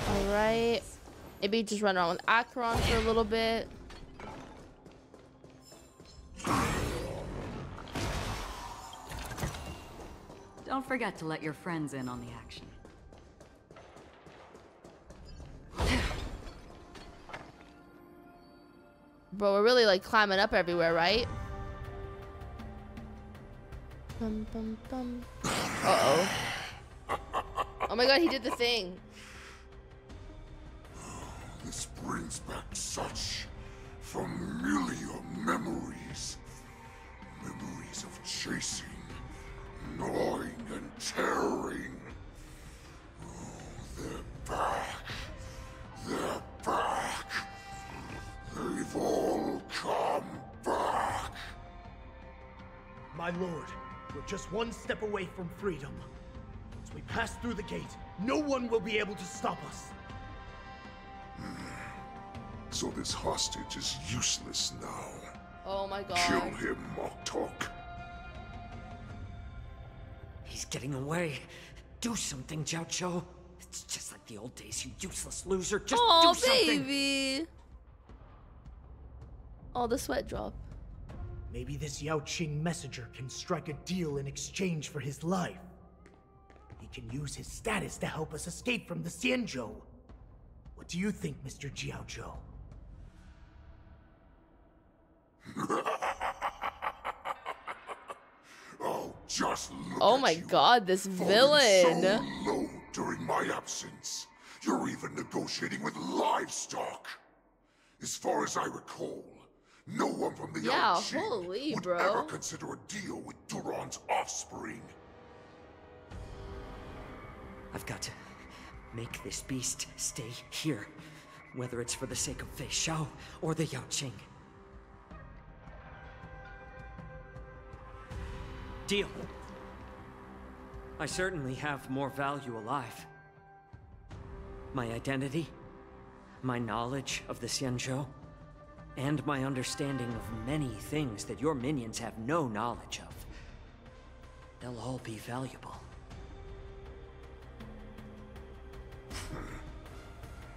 Alright. Maybe just run around with Acheron for a little bit. Don't forget to let your friends in on the action. Bro, we're really like climbing up everywhere, right? Bum. Uh-oh. Oh my god, he did the thing. This brings back such familiar memories. Memories of chasing, gnawing, and tearing. Oh, they're back. They're back. They've all come back. My lord, we're just one step away from freedom. Once we pass through the gate, no one will be able to stop us. So this hostage is useless now. Oh my god. Kill him, Moktok. He's getting away. Do something, Jiaoqiu. It's just like the old days, you useless loser. Just oh, do something. baby. Oh, the sweat drop. Maybe this Yaoqing messenger can strike a deal in exchange for his life. He can use his status to help us escape from the Xianzhou. What do you think, Mr. Jiaoqiu? Oh, just look Oh at my you, god, this villain. So low during my absence. You're even negotiating with livestock. As far as I recall, no one from the Yeah, holy, would bro. ever consider a deal with Duran's offspring. I've got to make this beast stay here. Whether it's for the sake of Fei Xiao or the Yaoqing. Deal. I certainly have more value alive. My identity, my knowledge of the Xianzhou, and my understanding of many things that your minions have no knowledge of. They'll all be valuable.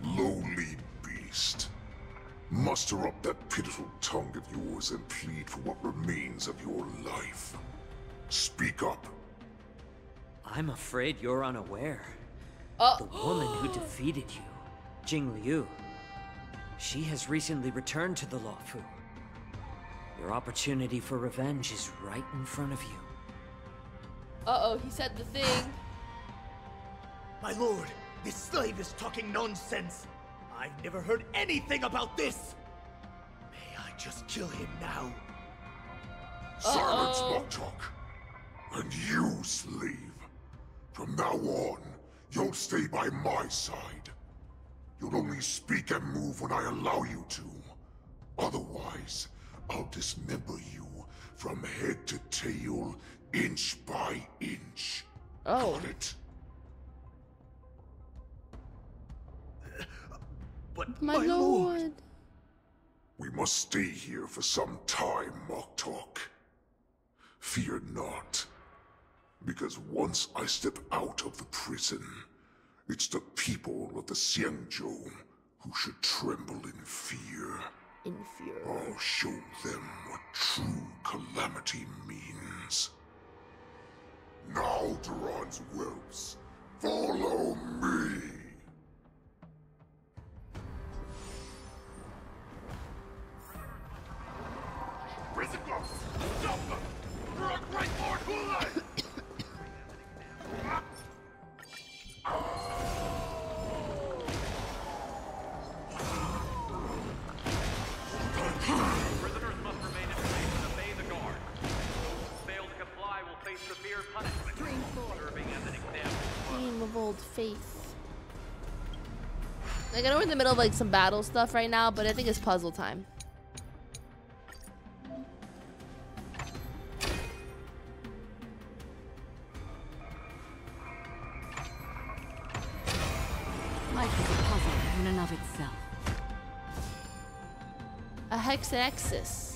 Lowly beast. Muster up that pitiful tongue of yours and plead for what remains of your life. Speak up. I'm afraid you're unaware. Oh. The woman who defeated you, Jingliu, she has recently returned to the Luofu. Your opportunity for revenge is right in front of you. Uh-oh, he said the thing. My lord, this slave is talking nonsense. I've never heard anything about this. May I just kill him now? Silence, Uh-oh. Moktok. And you, slave. From now on, you'll stay by my side. You'll only speak and move when I allow you to. Otherwise, I'll dismember you from head to tail, inch by inch. Oh. Got it? But My, lord. We must stay here for some time, Moktok. Fear not. Because once I step out of the prison, it's the people of the Xianzhou who should tremble in fear. In fear. I'll show them what true calamity means. Now, Duran's whelps, follow me! Like, I know we're in the middle of, like, some battle stuff right now, but I think it's puzzle time. Life is a puzzle in and of itself. A hexanexus.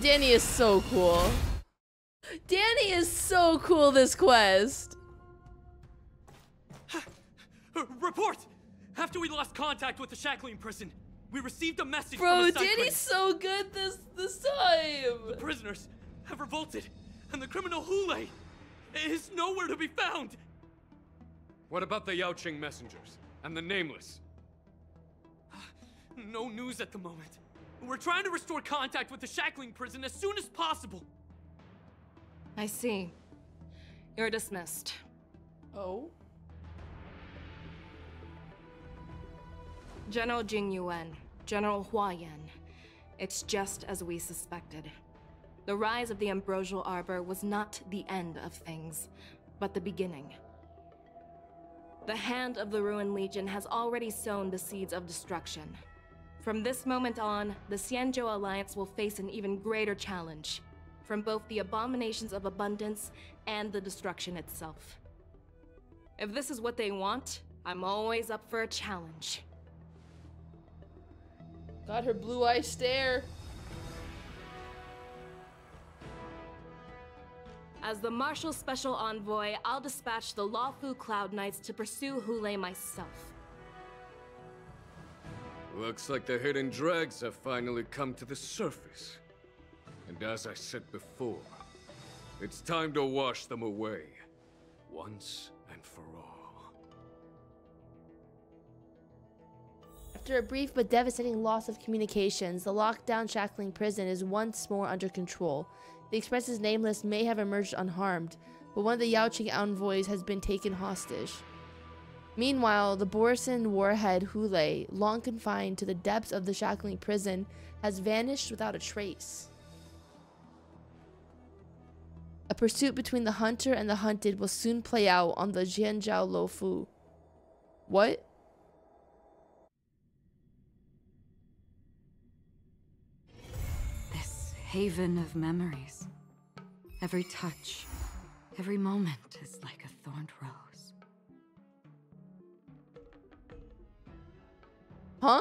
Danny is so cool. Danny is so cool this quest. Uh, report! After we lost contact with the Shackling prison, we received a message from the cyclic. Bro, from a Danny's so good this this time. The prisoners have revolted, and the criminal Hoolay is nowhere to be found. What about the Yaoqing messengers and the Nameless? Uh, no news at the moment. We're trying to restore contact with the Shackling prison as soon as possible. I see. You're dismissed. Oh? General Jing Yuan, General Huaiyan. It's just as we suspected. The rise of the Ambrosial Arbor was not the end of things, but the beginning. The hand of the Ruined Legion has already sown the seeds of destruction. From this moment on, the Xianzhou Alliance will face an even greater challenge, from both the abominations of abundance and the destruction itself. If this is what they want, I'm always up for a challenge. Got her blue eye stare. As the Marshal Special Envoy, I'll dispatch the Luofu Cloud Knights to pursue Hoolay myself. Looks like the hidden dregs have finally come to the surface. And as I said before, it's time to wash them away. Once and for all. After a brief but devastating loss of communications, the lockdown Shackling prison is once more under control. The Express's nameless may have emerged unharmed, but one of the Yaoqing envoys has been taken hostage. Meanwhile, the Borisin warhead Hoolay, long confined to the depths of the Shackling prison, has vanished without a trace. A pursuit between the hunter and the hunted will soon play out on the Xianzhou Luofu. What? This haven of memories. Every touch, every moment is like a thorned rose. Huh?